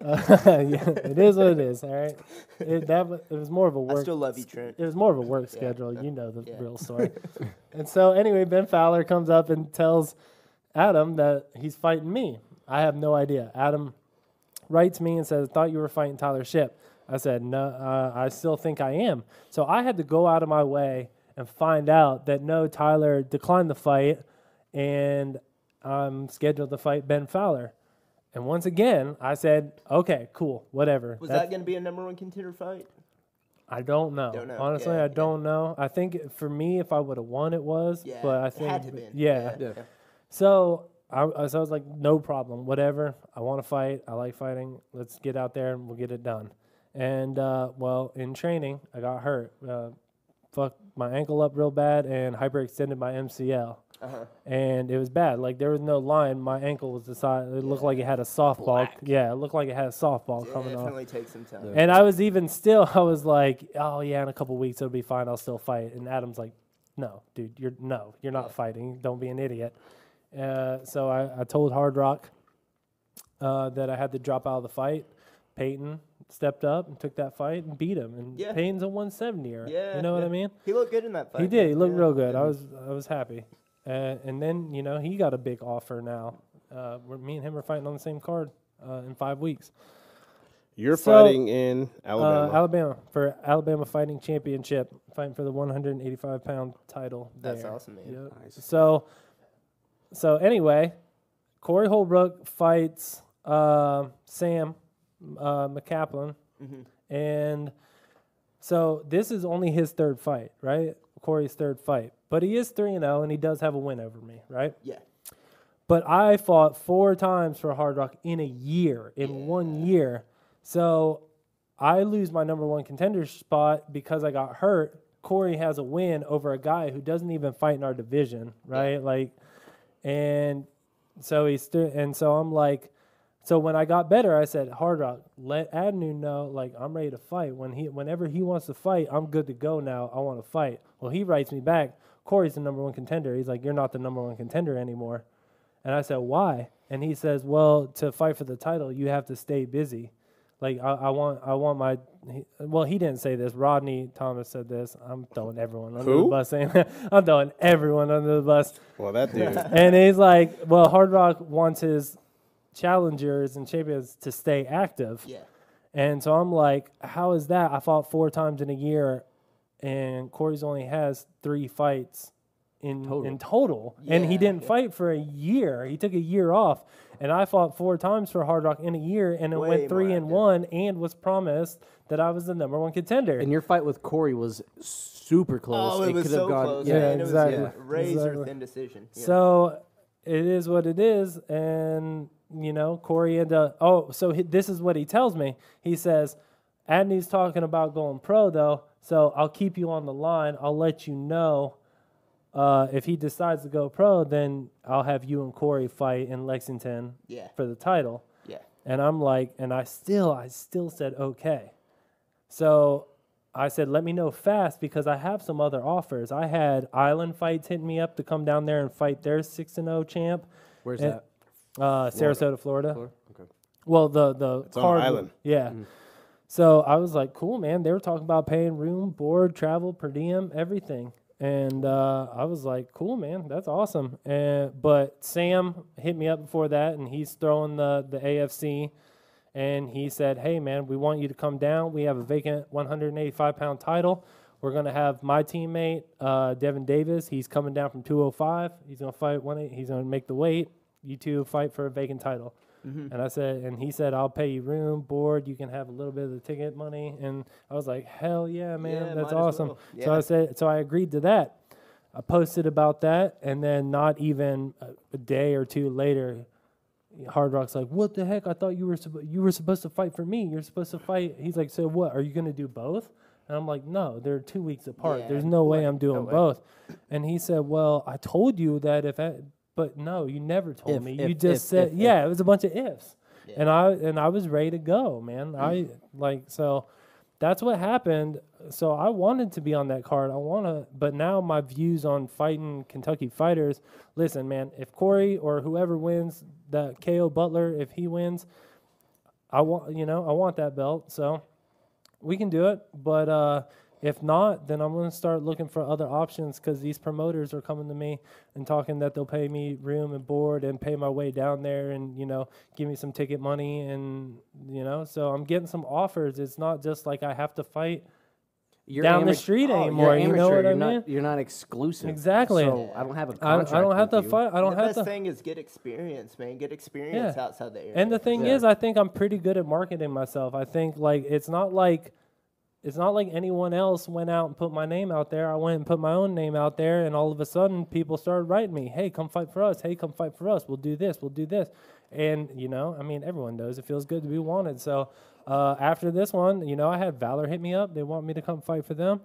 Uh, (laughs) yeah, it is what it is. All right, it, that wa- it was more of a I work. I still love you, Trent. It was more of a work schedule. You know the Yeah. real story. (laughs) and so anyway, Ben Fowler comes up and tells Adam that he's fighting me. I have no idea. Adam writes me and says, "Thought you were fighting Tyler Ship." I said, "No, uh, I still think I am." So I had to go out of my way and find out that no, Tyler declined the fight, and I'm scheduled to fight Ben Fowler. And once again, I said, "Okay, cool, whatever." Was That's- that going to be a number one contender fight? I don't know. Don't know. Honestly, Yeah, I yeah. don't know. I think for me, if I would have won, it was. Yeah. but I it think had to been. yeah. Yeah. So I, I- so I was like, no problem, whatever. I want to fight. I like fighting. Let's get out there and we'll get it done. And uh, well, in training, I got hurt. Uh, fucked my ankle up real bad and hyperextended my MCL. Uh-huh. And it was bad. Like there was no line. My ankle was the size. It looked like it had a softball. Yeah, it looked like it had a softball coming off. Definitely take some time. And I was even still, (laughs) I was like, oh yeah, in a couple weeks it'll be fine. I'll still fight. And Adam's like, no, dude, you're no, you're not fighting. Don't be an idiot. Uh, so I, I told Hard Rock uh, that I had to drop out of the fight. Peyton stepped up and took that fight and beat him. And Yeah. Peyton's a 170er. Yeah. you know what I mean? He looked good in that fight. He did. He looked Yeah. real good. I was I was happy. Uh, and then you know he got a big offer now. Uh, we're, me and him are fighting on the same card uh, in five weeks. You're So, fighting in Uh, Alabama. Alabama for Alabama Fighting Championship, fighting for the 185 pound title. That's there. awesome, man. Yep. So, so anyway, Corey Holbrook fights uh, Sam uh, McCaplin, Mm-hmm. and so this is only his third fight, right? Corey's third fight, but he is three and zero, and he does have a win over me, right? Yeah. But I fought four times for Hard Rock in a year, in one year. So I lose my number one contender spot because I got hurt. Corey has a win over a guy who doesn't even fight in our division, right? Like, and so he's st- and so I'm like, So when I got better, I said, Hard Rock, let Adnu know, like I'm ready to fight. When he, whenever he wants to fight, I'm good to go now. I want to fight. Well, he writes me back, Corey's the number one contender. He's like, you're not the number one contender anymore. And I said, why? And he says, well, to fight for the title, you have to stay busy. Like I, I want, I want my. He, well, he didn't say this. Rodney Thomas said this. I'm throwing everyone under the bus. Saying, (laughs) I'm throwing everyone under the bus. Well, that dude. (laughs) And he's like, well, Hard Rock wants his challengers and champions to stay active. Yeah. And so I'm like, how is that? I fought four times in a year, and Corey's only has three fights in Total. in total, and he didn't yeah. fight for a year. He took a year off, and I fought four times for Hard Rock in a year, and it Way went three and one, and was promised that I was the number one contender. And your fight with Corey was super close. Oh, it, was could have so gone. close. Yeah, man. It exactly. was a razor Exactly. thin decision. Yeah. So it is what it is, and you know Corey ended up. Oh, so he, this is what he tells me. He says, "Adney's talking about going pro, though, so I'll keep you on the line. I'll let you know uh, if he decides to go pro. Then I'll have you and Corey fight in Lexington yeah. for the title." Yeah. And I'm like, and I still, I still said okay. So I said, let me know fast because I have some other offers. I had Island Fights hitting me up to come down there and fight their six and zero champ, Where's And- that? uh, Sarasota, Florida. Florida? Okay. Well, the the It's card, the island. yeah. So I was like, cool, man. They were talking about paying room, board, travel, per diem, everything. And uh, I was like, cool, man. That's awesome. And but Sam hit me up before that, and he's throwing the the AFC, and he said, hey, man, we want you to come down. We have a vacant 185 pound title. We're gonna have my teammate uh, Devin Davis. He's coming down from 205. He's gonna fight one. He's gonna make the weight. You two fight for a vacant title. Mm-hmm. And I said, and he said, I'll pay you room, board. You can have a little bit of the ticket money. And I was like, hell yeah, man, Yeah, that's awesome. well. So I said, so I agreed to that. I posted about that, and then not even a, a day or two later, Hard Rock's like, "What the heck? I thought you were you were supposed to fight for me. You're supposed to fight." He's like, "So what? Are you gonna do both?" And I'm like, "No, they're two weeks apart. Yeah, There's no way I'm doing way. both." And he said, "Well, I told you that if I, but no, you never told If, me. if, you just if, said, yeah, it was a bunch of ifs." Yeah. And I and I was ready to go, man. I like so that's what happened. So I wanted to be on that card. I want to, but now my views on fighting Kentucky fighters. Listen, man, if Corey or whoever wins that KO Butler, if he wins, I want you know I want that belt. So we can do it. But uh, if not, then I'm gonna start looking for other options because these promoters are coming to me and talking that they'll pay me room and board and pay my way down there and you know give me some ticket money and you know so I'm getting some offers. It's not just like I have to fight You're down the street oh, anymore. You're You know what I you're mean? Not, you're not exclusive. Exactly. So I don't have a I, contract. I don't have to you. fight. I don't have the have best to. thing is get experience, man. Get experience Yeah. outside the area. And the thing Yeah. is, I think I'm pretty good at marketing myself. I think like it's not like it's not like anyone else went out and put my name out there. I went and put my own name out there, and all of a sudden, people started writing me, "Hey, come fight for us. Hey, come fight for us. We'll do this. We'll do this." And you know, I mean, everyone knows it feels good to be wanted. So uh, after this one, you know, I had Valor hit me up. They want me to come fight for them.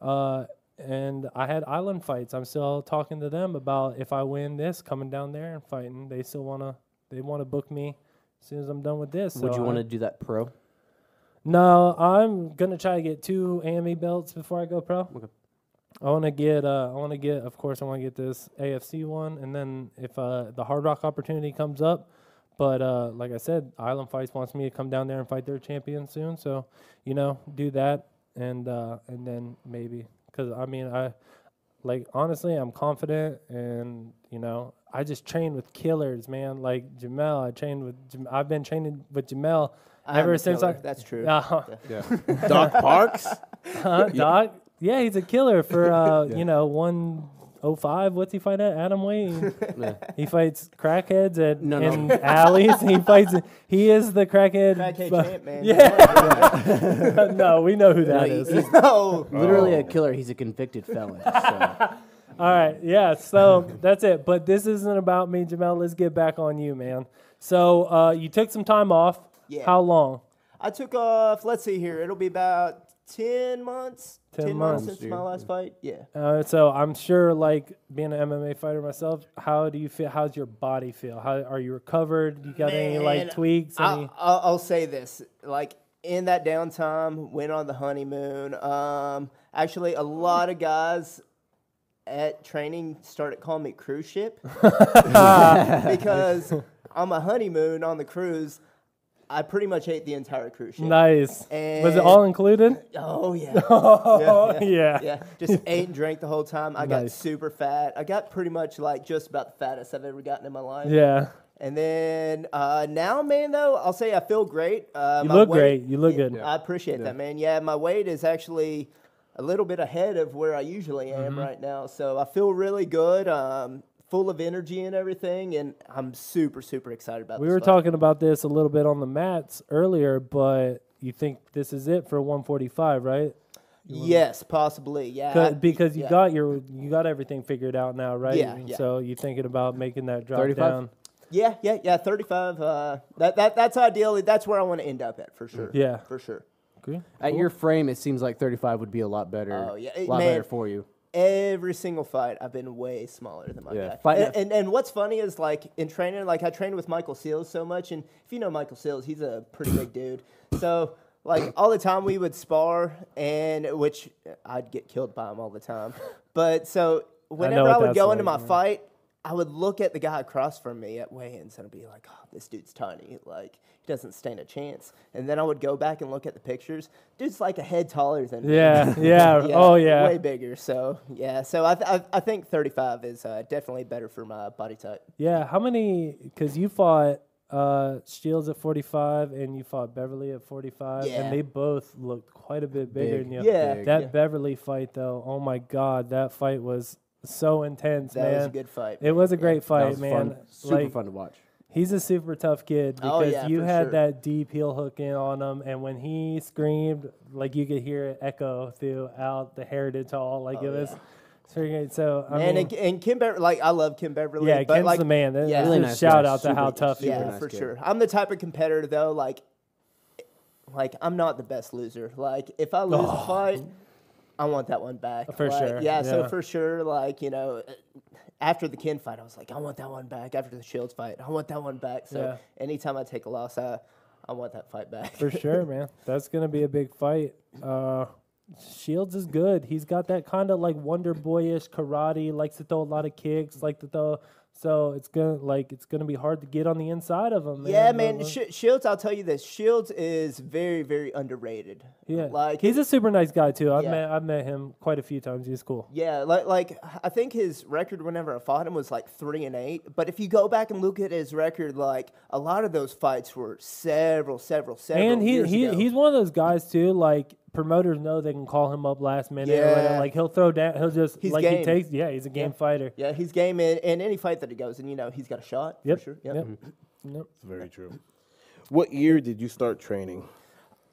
Uh, and I had island fights. I'm still talking to them about if I win this, coming down there and fighting. They still wanna they wanna book me as soon as I'm done with this. Would so you want to do that pro? No, I'm gonna try to get two AME belts before I go pro. Okay. I want to get. Uh, I want to get. Of course, I want to get this AFC one, and then if uh, the Hard Rock opportunity comes up. But uh, like I said, Island Fights wants me to come down there and fight their champion soon. So, you know, do that, and uh, and then maybe because I mean I, like honestly, I'm confident, and you know, I just train with killers, man. Like Jamal, I trained with. I've been training with Jamal I'm ever a since killer. I- That's true. uh, Doc Parks. (laughs) Huh, Doc? Yeah, he's a killer for uh, (laughs) you know, one oh five. What's he fight at? Atomweight. (laughs) Yeah. he fights crackheads at No, no. in alleys. he fights he is the crackhead. Crackhead bu- champ, man. Yeah. no, we know who No, that he- is. he's no. literally Oh. a killer. He's a convicted felon. So. All right, yeah. So that's it. But this isn't about me, Jamal. Let's get back on you, man. So uh, you took some time off. Yeah. How long? I took off. Let's see here. It'll be about ten months. 10 months months. since my last fight. Yeah. Uh, so I'm sure, like being an MMA fighter myself, how do you feel? How's your body feel? How are you recovered? Do you got any like tweaks? Any? I'll, I'll, I'll say this: like in that downtime, went on the honeymoon. Um, actually, a lot of guys at training started calling me cruise ship (laughs) (laughs) because on my honeymoon on the cruise, I pretty much ate the entire cruise ship. nice. Was it all included? Oh yeah. (laughs) Oh yeah. yeah. yeah, just ate and drank the whole time. I got super fat. I got pretty much like just about the fattest I've ever gotten in my life. Yeah. And then uh, now, man, though, I'll say I feel great. Uh, You look weight- great. You look Yeah, good. I appreciate that, man. Yeah, my weight is actually a little bit ahead of where I usually am Mm-hmm. right now. So I feel really good, um, full of energy and everything, and I'm super, super excited about We this were fight. talking about this a little bit on the mats earlier, but you think this is it for 145, right? Yes, possibly. Yeah. 'Cause- because you yeah. got your you got everything figured out now, right? Yeah, yeah. So you're thinking about making that drop 35? down? Yeah, yeah, yeah. 35. Uh, that, that That's ideally, that's where I want to end up at for sure. Yeah. For sure. Cool. At your frame, it seems like 35 would be a lot better. Oh, yeah. a It- lot man, better for you. Every single fight I've been way smaller than my Yeah, guy. And, and and what's funny is like in training, like I trained with Michael Seals so much, and if you know Michael Seals, he's a pretty big dude. So like all the time we would spar, and which I'd get killed by him all the time. But so whenever what I, would go like, into my fight. I would look at the guy across from me at weigh-ins and I'd be like, "Oh, this dude's tiny. Like, he doesn't stand a chance." And then I would go back and look at the pictures. Dude's like a head taller than me. Yeah, (laughs) yeah. oh yeah. way bigger. So yeah, so I th- I, I think 35 is uh, definitely better for my body type. Yeah, how many? Because you fought uh, Shields at 45 and you fought Beverly at 45, Yeah. and they both looked quite a bit bigger Big. than you. Yeah, Big. That yeah. Beverly fight, though, oh my God, that fight was so intense, that man. was a good fight. it was a great That fight, was man. fun. Super like, fun to watch. He's a super tough kid Oh, because yeah, you had sure. that deep heel hook in on him, and when he screamed, like you could hear it echo throughout the Heritage Hall. Like Oh, it was yeah. great. So I and, mean, and, and Kim Beverly, like I love Kim Beverly. yeah, but Ken's like, the man. That- yeah. that's Really a nice shout guy. out to how Super- tough he Yeah, is. nice for kid. sure. I'm the type of competitor though, like, like I'm not the best loser. Like if I lose a oh. fight, I want that one back. For Like, sure, Yeah, so for sure, like you know, after the Ken fight, I was like, I want that one back. After the Shields fight, I want that one back. So Yeah. anytime I take a loss, I I want that fight back. For (laughs) sure, man. That's gonna be a big fight. Uh, Shields is good. He's got that kind of like Wonder Boyish karate. Likes to throw a lot of kicks. Like to throw. So it's gonna like it's gonna be hard to get on the inside of him. Man. Yeah, man. Sh- Shields, I'll tell you this. Shields is very, very underrated. yeah, Like he's a super nice guy too. I've Yeah. met I've met him quite a few times. He's cool. yeah, like like I think his record whenever I fought him was like three and eight. But if you go back and look at his record, like a lot of those fights were several, several, several and he he he's one of those guys too. Like promoters know they can call him up last minute. or whatever. Like he'll throw down. He'll just He's like he takes. Yeah, he's a game fighter. yeah, he's game in, in any fight that he goes, and you know he's got a shot. Yep. For sure. Yep. Yep. Yep. It's very true. What year did you start training?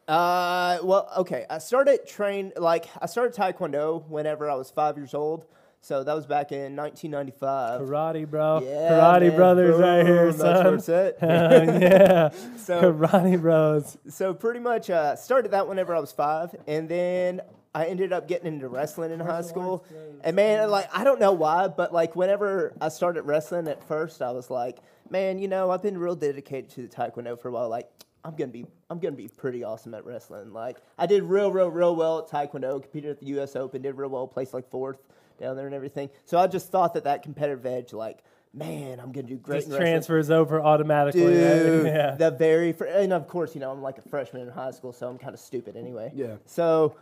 Uh, well, okay. I started train like I started Taekwondo whenever I was five years old. So that was back in 1995. Karate, bro. Yeah, Karate man. brothers right here, Boom, That's where son. at. yeah. (laughs) So- (laughs) Karate bros. So pretty much uh, started that whenever I was five, and then I ended up getting into wrestling in high school. And man, like I don't know why, but like whenever I started wrestling at first, I was like, man, you know, I've been real dedicated to the taekwondo for a while. Like I'm gonna be, I'm gonna be pretty awesome at wrestling. Like I did real, real, real well at taekwondo. Competed at the U.S. Open, did real well, placed like fourth down there and everything. So I just thought that that competitive edge, like. Man, I'm gonna do great. Just transfers over automatically. right? Dude, (laughs) Yeah. the very fir- and of course, you know, I'm like a freshman in high school, so I'm kind of stupid anyway. Yeah. So,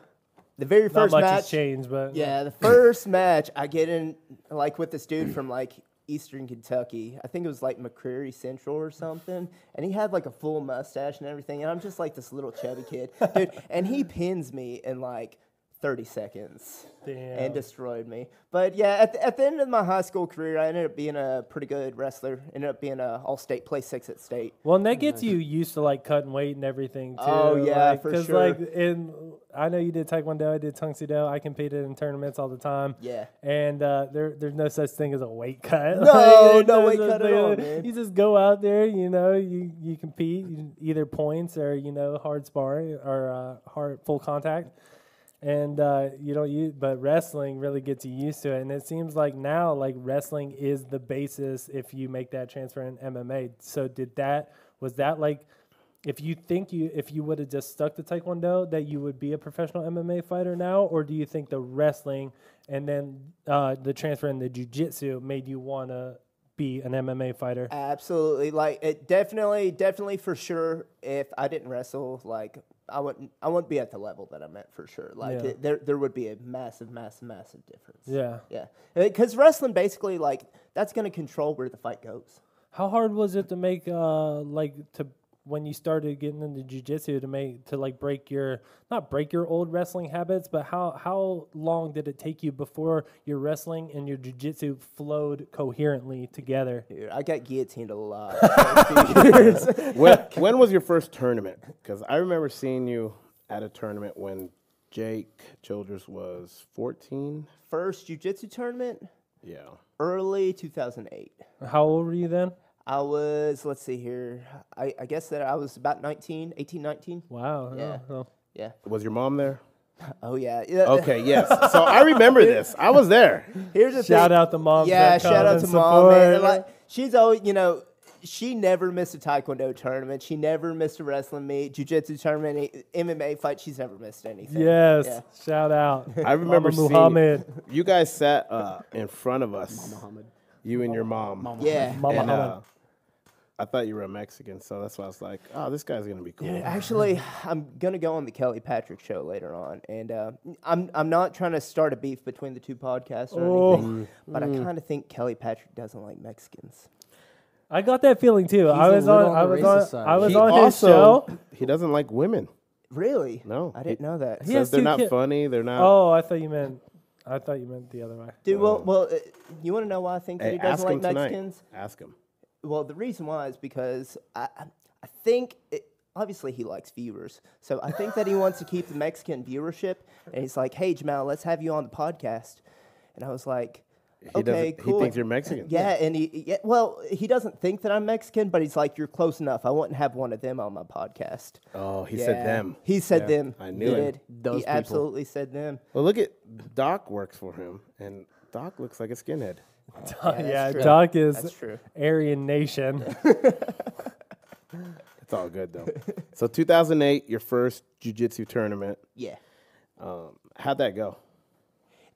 the very Not first much match, has changed, but yeah, the first (laughs) match, I get in like with this dude from like Eastern Kentucky. I think it was like McCreary Central or something, and he had like a full mustache and everything, and I'm just like this little chubby kid, dude, and he pins me in like 30 seconds Damn. and destroyed me. But yeah, at the, at the end of my high school career, I ended up being a pretty good wrestler. Ended up being a all state, play six at state. Well, and that gets you used to like cutting weight and everything too. Oh, yeah, like, for 'cause, sure. like in, I know you did taekwondo. I did tung do. I competed in tournaments all the time. Yeah. And uh, there, there's no such thing as a weight cut. (laughs) No, there's no weight cut at all, man. You just go out there, you know, you you compete, you, either points or you know hard sparring or uh, hard full contact, and uh, you don't use, but wrestling really gets you used to it. And it seems like now, like wrestling is the basis if you make that transfer in MMA. So did that? Was that like? If you think you if you would have just stuck to Taekwondo, that you would be a professional MMA fighter now, or do you think the wrestling and then uh, the transfer in the jujitsu made you want to be an MMA fighter? Absolutely, like it definitely, definitely for sure. If I didn't wrestle, like I wouldn't, I wouldn't be at the level that I'm at for sure. Like Yeah. it, there, there would be a massive, massive, massive difference. Yeah. yeah, because wrestling basically like that's going to control where the fight goes. How hard was it to make uh like to when you started getting into jujitsu to make to like break your not break your old wrestling habits, but how how long did it take you before your wrestling and your jujitsu flowed coherently together? Dude, I got guillotined a lot. the first few years. when, (laughs) when was your first tournament? Because I remember seeing you at a tournament when Jake Childress was 14. First jujitsu tournament, Yeah. early 2008. How old were you then? I was, let's see here, I, I guess that I was about 19, 18, 19. Wow. Yeah. oh, Yeah. Was your mom there? (laughs) Oh yeah. yeah. Okay, yes. So I remember (laughs) this. I was there. Here's the Shout thing. out to moms Yeah, that shout out and to mom. Man. Like she's always, you know, she never missed a taekwondo tournament. She never missed a wrestling meet, jujitsu tournament, a- MMA fight. She's never missed anything. Yes. Yeah. Shout out. (laughs) I remember Mama seeing Mohammed. you guys sat uh, in front of us. Mohammed. You and your mom. Yeah. Mama And, uh, Mohammed. I thought you were a Mexican, so that's why I was like, "Oh, this guy's gonna be cool." Yeah, Actually, I'm gonna go on the Kelly Patrick show later on, and uh, I'm I'm not trying to start a beef between the two podcasts or Oh. anything, but I kind of think Kelly Patrick doesn't like Mexicans. I got that feeling too. I a was on. little I was on. side. I was He on his also show. he doesn't like women. Really? No, I didn't know that. He Says they're not kid- funny. They're not. Oh, I thought you meant. I thought you meant the other way. Dude, well, well, uh, you want to know why I think that hey, he doesn't him like tonight. Mexicans? Ask him. Well, the reason why is because I, I, I think it, obviously he likes viewers, so I think that he wants to keep the Mexican viewership, and he's like, "Hey, Jamal, let's have you on the podcast," and I was like, He "Okay, cool." He thinks you're Mexican. yeah, and he, yeah, well, he doesn't think that I'm Mexican, but he's like, "You're close enough. I wouldn't have one of them on my podcast." Oh, he said them. He said Yeah, them. I He knew it. Those he people. absolutely said them. Well, look at Doc works for him, and Doc looks like a skinhead. (laughs) that's yeah, true. Doc is That's. Aryan Nation. (laughs) It's all good though. so 2008, your first jujitsu tournament. Yeah. Um, how'd that go?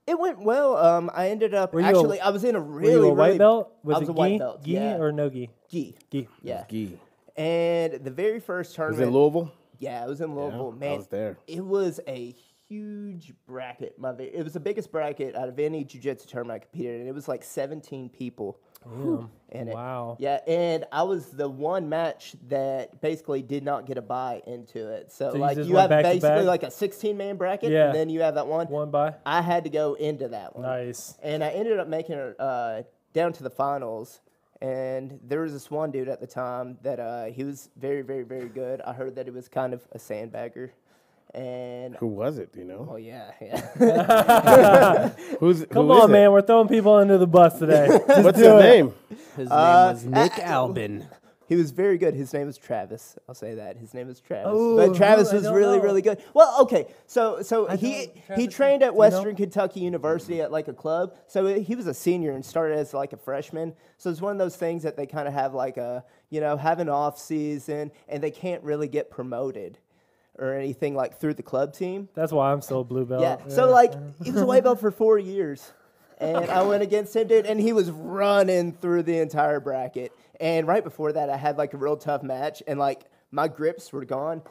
It went well. Um, I ended up Were actually. I was in a Were really, you a white really- belt? Was I was it a white gi, belt. gi yeah. or no gi? gi. Gi. Yeah. Gi. And the very first Was tournament. it Louisville? Yeah, it was in Louisville. I Man, was there. It was a huge bracket. My, it was the biggest bracket out of any jiu-jitsu tournament I competed in. It was like 17 people in it. Wow. Yeah, and I was the one match that basically did not get a buy into it. So, So like just you have basically like a 16 man bracket, Yeah. and then you have that one. One buy. I had to go into that one. Nice. And I ended up making it uh, down to the finals. And there was this one dude at the time that uh, he was very, very, very good. I heard that he was kind of a sandbagger. And Who was it? Do you know? oh yeah, (laughs) yeah. (laughs) Who's Come who is on, it? man. We're throwing people under the bus today. (laughs) What's do his it. name? His Uh, name was Nick Albin. he was very good. His name was Travis. I'll say that. His name is Travis. Oh, but Travis who? Was really, know. really good. Well, okay. So so he he trained at you know? Western Kentucky University at like a club. So he was a senior and started as like a freshman. So it's one of those things that they kind of have like a you know have an off season and they can't really get promoted or anything like through the club team. That's why I'm still a blue belt. Yeah. So like (laughs) he was a white belt for four years. And I went against him, dude, and he was running through the entire bracket. And right before that, I had like a real tough match, and like my grips were gone.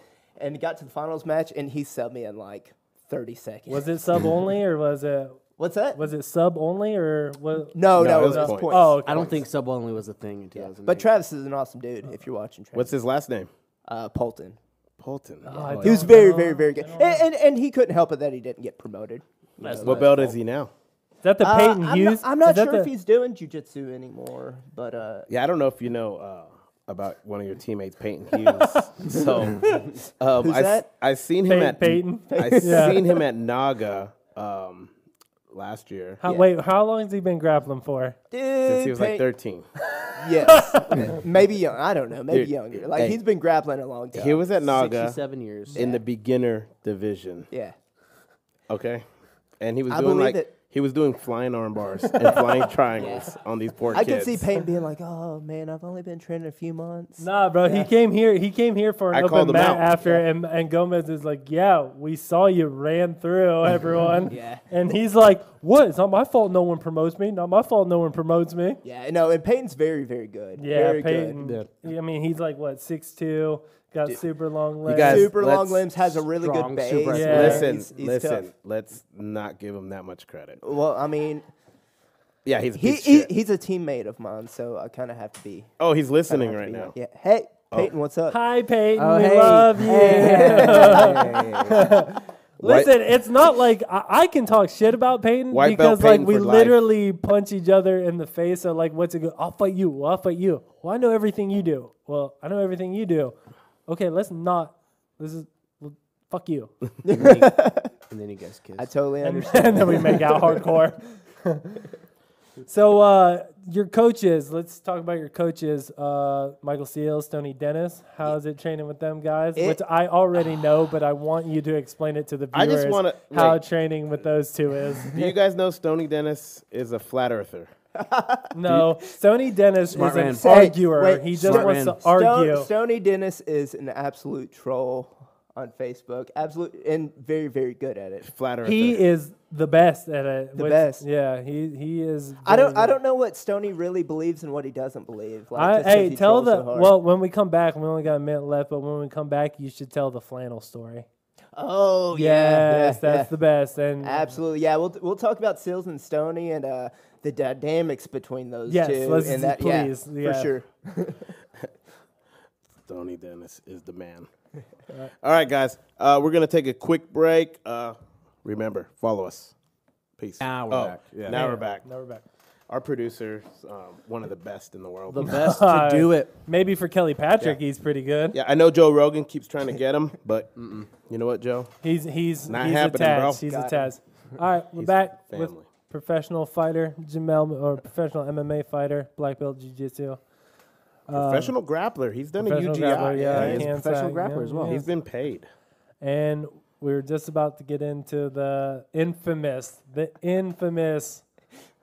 And got to the finals match, and he subbed me in like 30 seconds. was it sub only or was it What's that? was it sub only or was? no, No, no, it it was was points. points. Oh, okay. I don't think sub only was a thing in Yeah. But Travis is an awesome dude. If you're watching, Travis. What's his last name? uh, Polton? Polton. Oh, He was very, know. very, very good, and, and and he couldn't help it that he didn't get promoted. What belt is he now? Is that the Uh, Peyton I'm Hughes? Not, I'm not Is sure the- if he's doing jujitsu anymore, but uh, Yeah, I don't know if you know uh, about one of your teammates, Peyton Hughes. (laughs) so, um, Who's I, s- that? I seen him Peyton- at Peyton. I (laughs) Yeah. seen him at NAGA um, last year How, Yeah. Wait, how long has he been grappling for? dude, since he was like 13. (laughs) Yes, (laughs) maybe young. I don't know. Maybe Dude, younger. Like hey, he's been grappling a long time. He was at NAGA 67 years. in the beginner division. Yeah. Okay, and he was I doing believe like that- he was doing flying arm bars and flying (laughs) triangles on these poor I kids. could see Peyton being like, "Oh man, I've only been training a few months." Nah, bro. He came here. He came here for I an called open him mat out. after, and, and Gomez is like, "Yeah, we saw you ran through (laughs) everyone." Yeah. And he's like, "What? It's not my fault. No one promotes me. Not my fault. No one promotes me." Yeah, no, and Peyton's very, very good. Yeah, very Peyton. good. I mean, he's like what six two, got super long legs. guys- Super long limbs, has a really strong, good super base. Yeah. Listen, he's, he's listen. tough. Let's not give him that much credit. Well, I mean, Yeah, he's a he, piece of he shit. he's a teammate of mine, so I kind of have to be. Oh, he's listening right now. like, Yeah. Hey, oh. Peyton, what's up? Hi, Peyton. Oh, we hey. love you. (laughs) (laughs) White- Listen, it's not like I, I can talk shit about Peyton White belt because like we for life. literally punch each other in the face. So like, what's it go? I'll fight you. Well, I'll fight you. Well, I know everything you do. Well, I know everything you do. Okay, let's not. This is well, fuck you. (laughs) and then he gets kissed. I totally and, understand. and then we make out hardcore. (laughs) so uh, your coaches. Let's talk about your coaches. Uh, Michael Seals, Tony Dennis. How is it training with them guys? It- Which I already know, but I want you to explain it to the viewers. I just wanna- how wait. training with those two is. Do you guys know Stony Dennis is a flat earther? (laughs) No, Tony Dennis Smart is an. Arguer. wait, he just smart wants man. to argue. Stone, Stony Dennis is an absolute troll on Facebook. Absolute and very, very good at it. Flat earther. he is the best at it. The best. Yeah, he he is. I don't. I don't know what Stony really believes and what he doesn't believe. Like, I, just 'cause hey, he tell trolls the so hard. well when we come back. We only got a minute left, but when we come back, you should tell the flannel story. Oh yeah, yes, yeah, that's yeah. the best. And Absolutely, yeah. We'll we'll talk about Sills and Stony and uh, the dynamics between those Yes, two. let's- and that, please, yeah, yeah. for sure. (laughs) Stony Dennis is the man. (laughs) All right, guys. Uh, we're gonna take a quick break. Uh, remember, follow us. Peace. Now we're Oh, back. Yeah. Now we're back. Now we're back. Our producer's um, one of the best in the world. the (laughs) best to do it. Maybe for Kelly Patrick, he's pretty good. yeah, I know Joe Rogan keeps trying to get him, but you know what, Joe? He's he's Not he's happening, a Taz. bro. He's Got a him. Taz. All right, we're He's back with family. professional fighter Jamal or professional MMA fighter, black belt jiu-jitsu. Professional grappler. He's done a professional UGI. grappler, yeah, he's a hands professional out, grappler as well. yeah. He's been paid. And we are just about to get into the infamous, the infamous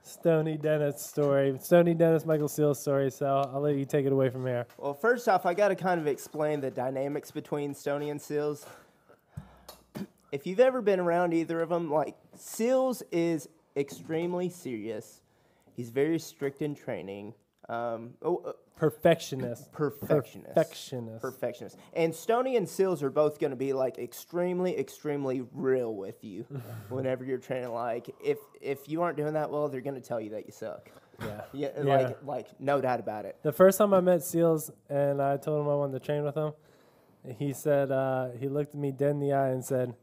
Stony Dennis story, Stony Dennis Michael Seals story. So I'll let you take it away from here. Well, first off, I got to kind of explain the dynamics between Stony and Seals. If you've ever been around either of them, like Seals is extremely serious. He's very strict in training. Um, oh, uh, Perfectionist. perfectionist. Perfectionist. Perfectionist. And Stony and Seals are both going to be like extremely, extremely real with you (laughs) whenever you're training. Like if if you aren't doing that well, they're going to tell you that you suck. yeah. (laughs) Yeah, Yeah. like like no doubt about it. The first time I met Seals and I told him I wanted to train with him, he said, uh, he looked at me dead in the eye and said,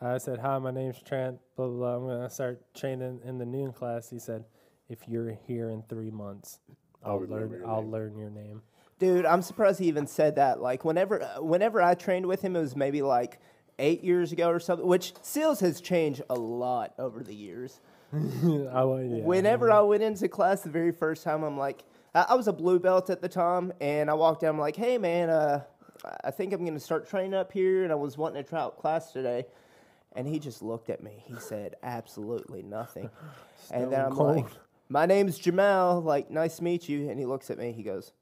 I said, Hi, my name's Trent, blah, blah, blah. I'm going to start training in the noon class. He said, If you're here in three months, I'll, remember learn, your I'll name." learn your name. Dude, I'm surprised he even said that. Like whenever uh, whenever I trained with him, it was maybe like eight years ago or something. Which Seals has changed a lot over the years. (laughs) I, yeah. Whenever I went into class the very first time, I'm like, I, I was a blue belt at the time, and I walked down, I'm like, hey man, uh, I think I'm gonna start training up here, and I was wanting to try out class today. And he just looked at me. He said absolutely nothing. (laughs) and then I'm Stone like, cold. My name's Jamal. Like, nice to meet you. And he looks at me. He goes,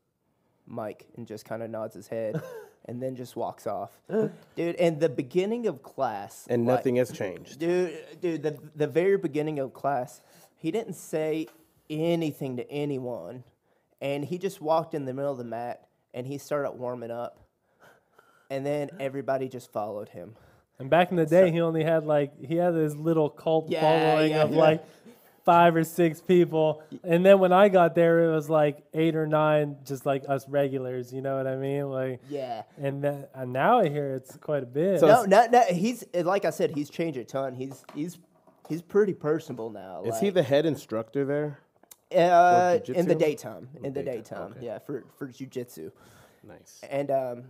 Mike, and just kind of nods his head, (laughs) and then just walks off. Dude, and the beginning of class, And like- nothing has changed. Dude, dude, the the very beginning of class, he didn't say anything to anyone, and he just walked in the middle of the mat and he started warming up, and then everybody just followed him. And back in the day, he only had like, he had this little cult Yeah, following yeah, of yeah. like five or six people. And then when I got there, it was like eight or nine, just like us regulars, you know what I mean? Like, Yeah. and, that, and now I hear it's quite a bit. So- No, no, no. He's like I said, he's changed a ton. He's he's he's pretty personable now. Is he the head instructor there? uh, in the jujitsu? daytime? In the daytime, daytime, okay. yeah, for for jujitsu. Nice. And um,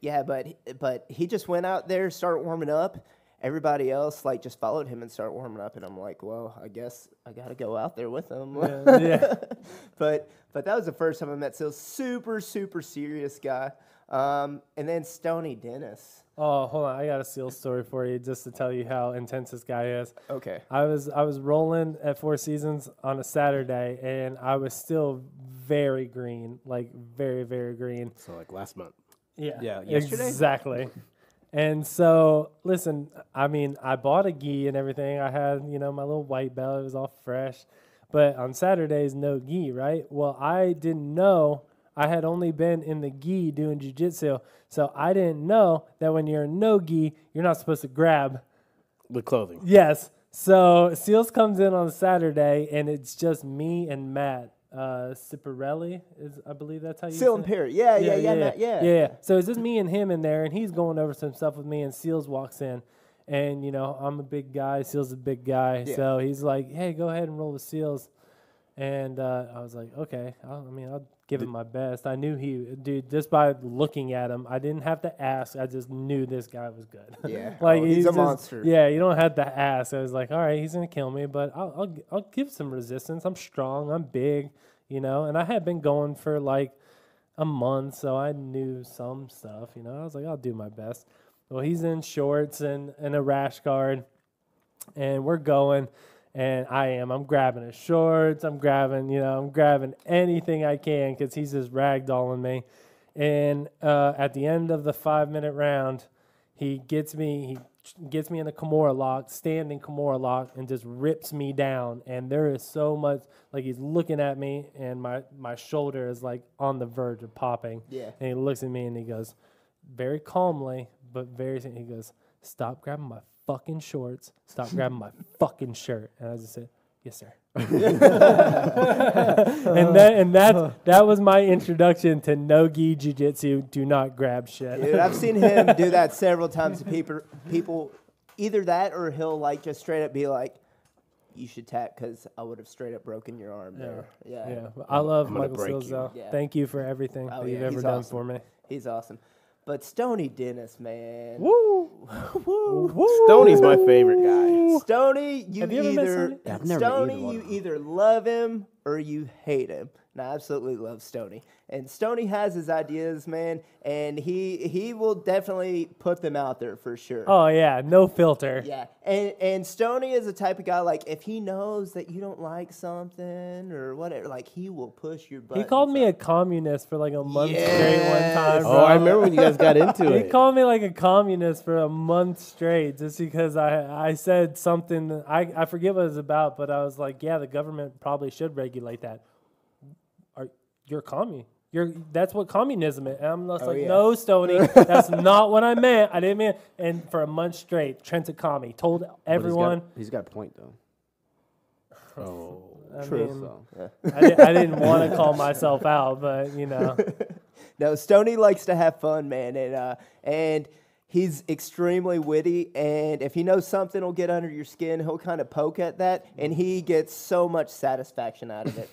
yeah, but but he just went out there, started warming up. Everybody else like just followed him and started warming up, and I'm like, well, I guess I got to go out there with him. yeah, (laughs) yeah. but but that was the first time I met Sil. Super super serious guy. Um, and then Stony Dennis. Oh, hold on. I got a seal story for you just to tell you how intense this guy is. Okay. I was I was rolling at Four Seasons on a Saturday and I was still very green, like very very green. So like last month. Yeah. Yeah, yesterday? Exactly. (laughs) And so, listen, I mean, I bought a gi and everything. I had, you know, my little white belt. It was all fresh. But on Saturdays, no gi, right? Well, I didn't know. I had only been in the gi doing jujitsu. So I didn't know that when you're in no gi, you're not supposed to grab. The clothing. Yes. So Seals comes in on Saturday, and it's just me and Matt. Uh, Ciparelli is, I believe that's how you Seal and? Perry. Yeah, yeah, yeah, Matt, yeah. yeah. So it's just me and him in there, and he's going over some stuff with me, and Seals walks in. And, you know, I'm a big guy, Seals a big guy. Yeah. So he's like, hey, go ahead and roll with Seals. And uh, I was like, okay. I'll, I mean, I'll give him my best. I knew he, dude, just by looking at him, I didn't have to ask. I just knew this guy was good. Yeah. (laughs) Oh, like Oh, he's a just- monster. Yeah, you don't have to ask. I was like, all right, he's gonna kill me, but I'll I'll, I'll give some resistance. I'm strong. I'm big, you know. And I had been going for like a month, so I knew some stuff. You know, I was like, I'll do my best. Well, he's in shorts and and a rash guard, and we're going. And I am. I'm grabbing his shorts. I'm grabbing, you know, I'm grabbing anything I can because he's just ragdolling me. And uh, at the end of the five minute round, he gets me. He gets me in a Kimura lock, standing Kimura lock, and just rips me down. And there is so much like he's looking at me, and my my shoulder is like on the verge of popping. Yeah. And he looks at me and he goes, very calmly, but very. He goes, "Stop grabbing my fucking shorts. Stop (laughs) grabbing my fucking shirt." And I just said, "Yes, sir." (laughs) and that and that that was my introduction to no gi jujitsu. Do not grab shit. Dude, I've seen him do that (laughs) several times to people. People, either that or he'll like just straight up be like, "You should tap because I would have straight up broken your arm there." Yeah, Yeah, I love Michael break Seals though. Yeah. Thank you for everything Oh, that you've ever he's done awesome. for me. he's awesome. But Stony Dennis, man, (laughs) Woo! Stoney's my favorite guy. Stony, you, Have you ever met either I've never met Stony, either one you of them. either love him or you hate him. And I absolutely love Stony. And Stony has his ideas, man, and he he will definitely put them out there for sure. Oh yeah, no filter. Yeah, and and Stony is the type of guy like if he knows that you don't like something or whatever, like he will push your butt. He called me a communist for like a month straight one Yes. time. Oh, I remember when you guys got into (laughs) He it. He called me like a communist for a month straight just because I I said something I I forget what it was about, but I was like, yeah, the government probably should regulate that. Are you're a commie? You're that's what communism is. And I'm just Oh, like, yeah. no, Stony, (laughs) that's not what I meant. I didn't mean. And for a month straight, Trent's a commie. Told But he's got- everyone. he's got a point though. Oh. I True. mean, So I, didn't, I didn't want to (laughs) call myself out, but you know, (laughs) No, Stony likes to have fun, man, and uh, and he's extremely witty. And if he knows something will get under your skin, he'll kind of poke at that, and he gets so much satisfaction out of it.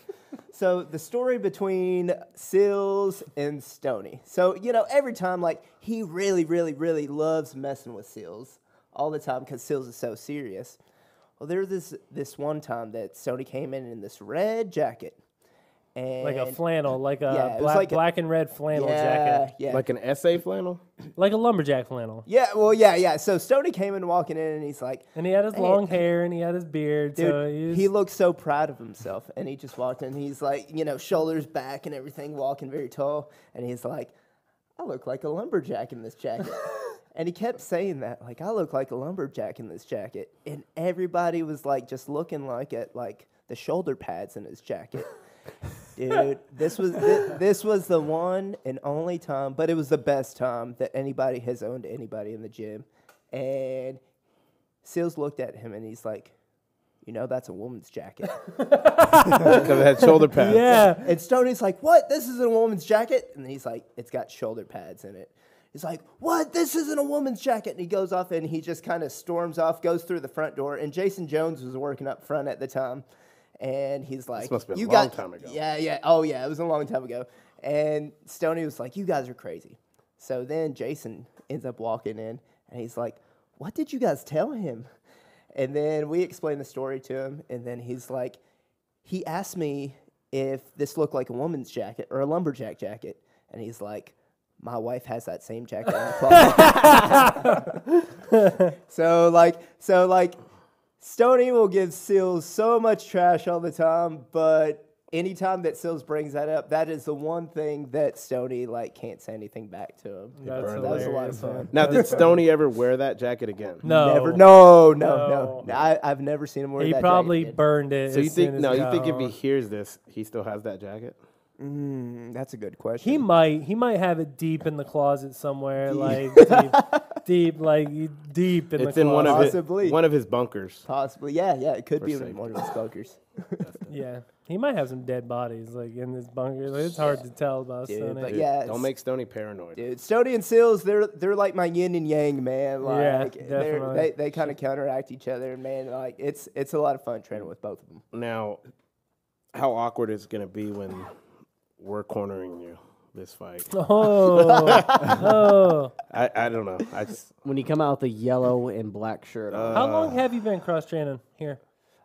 So the story between Sills and Stony. So you know, every time, like he really, really, really loves messing with Sills all the time because Sills is so serious. Well, there was this this one time that Stony came in in this red jacket. And like a flannel, like a Yeah, it was black, like a- black and red flannel yeah, jacket, Yeah. Like an essay flannel? like a lumberjack flannel. Yeah, well, yeah, yeah. So Stony came in walking in, and he's like, And he had his Hey. long hair and he had his beard. dude, so he, was, he looked so proud of himself. And he just walked in. He's like, you know, shoulders back and everything, walking very tall. And he's like, I look like a lumberjack in this jacket. (laughs) and he kept saying that, like, I look like a lumberjack in this jacket. And everybody was like, just looking like at like the shoulder pads in his jacket. (laughs) Dude, (laughs) this was thi- this was the one and only time, but it was the best time that anybody has owned anybody in the gym. And Seals looked at him and he's like, "You know, that's a woman's jacket." Because it had shoulder (laughs) pads. yeah. and Stoney's like, "What? This isn't a woman's jacket?" And he's like, "It's got shoulder pads in it." He's like, "What? This isn't a woman's jacket?" And he goes off and he just kind of storms off, goes through the front door. And Jason Jones was working up front at the time, and he's like, this must have been a "You long got time ago." Yeah, yeah. Oh, yeah. It was a long time ago. And Stoney was like, "You guys are crazy." So then Jason ends up walking in, and he's like, "What did you guys tell him?" And then we explain the story to him, and then he's like, he asked me if this looked like a woman's jacket or a lumberjack jacket, and he's like, My wife has that same jacket in the closet. (laughs) (laughs) so like, so like, Stoney will give Sills so much trash all the time, but anytime that Sills brings that up, that is the one thing that Stoney like can't say anything back to him. That's That was a lot of fun. Now, did Stoney ever wear that jacket again? No, Never, no, no, No. no. I, I've never seen him wear that. He that. probably jacket. burned it. So you as soon think as no? You think if he hears this, he still has that jacket? Mm, that's a good question. He might. He might have it deep in the closet somewhere, like deep, (laughs) deep, like deep in It's the in one of closet. his Possibly. one of his bunkers. Possibly, yeah, yeah. It could For be safety. one of his bunkers. (laughs) Yeah, he might have some dead bodies like in this bunker. Like, it's hard to tell about Dude, Stoney. but Dude, yeah, don't make Stony paranoid. Dude, Stoney and Sills, they're they're like my yin and yang, man. Like Yeah, they're, definitely. they they kind of counteract each other, and man, like it's it's a lot of fun training with both of them. Now, how awkward is it gonna be when we're cornering you this fight? (laughs) Oh, oh. (laughs) I, I don't know. I just When you come out with the yellow and black shirt on. How long have you been cross training here?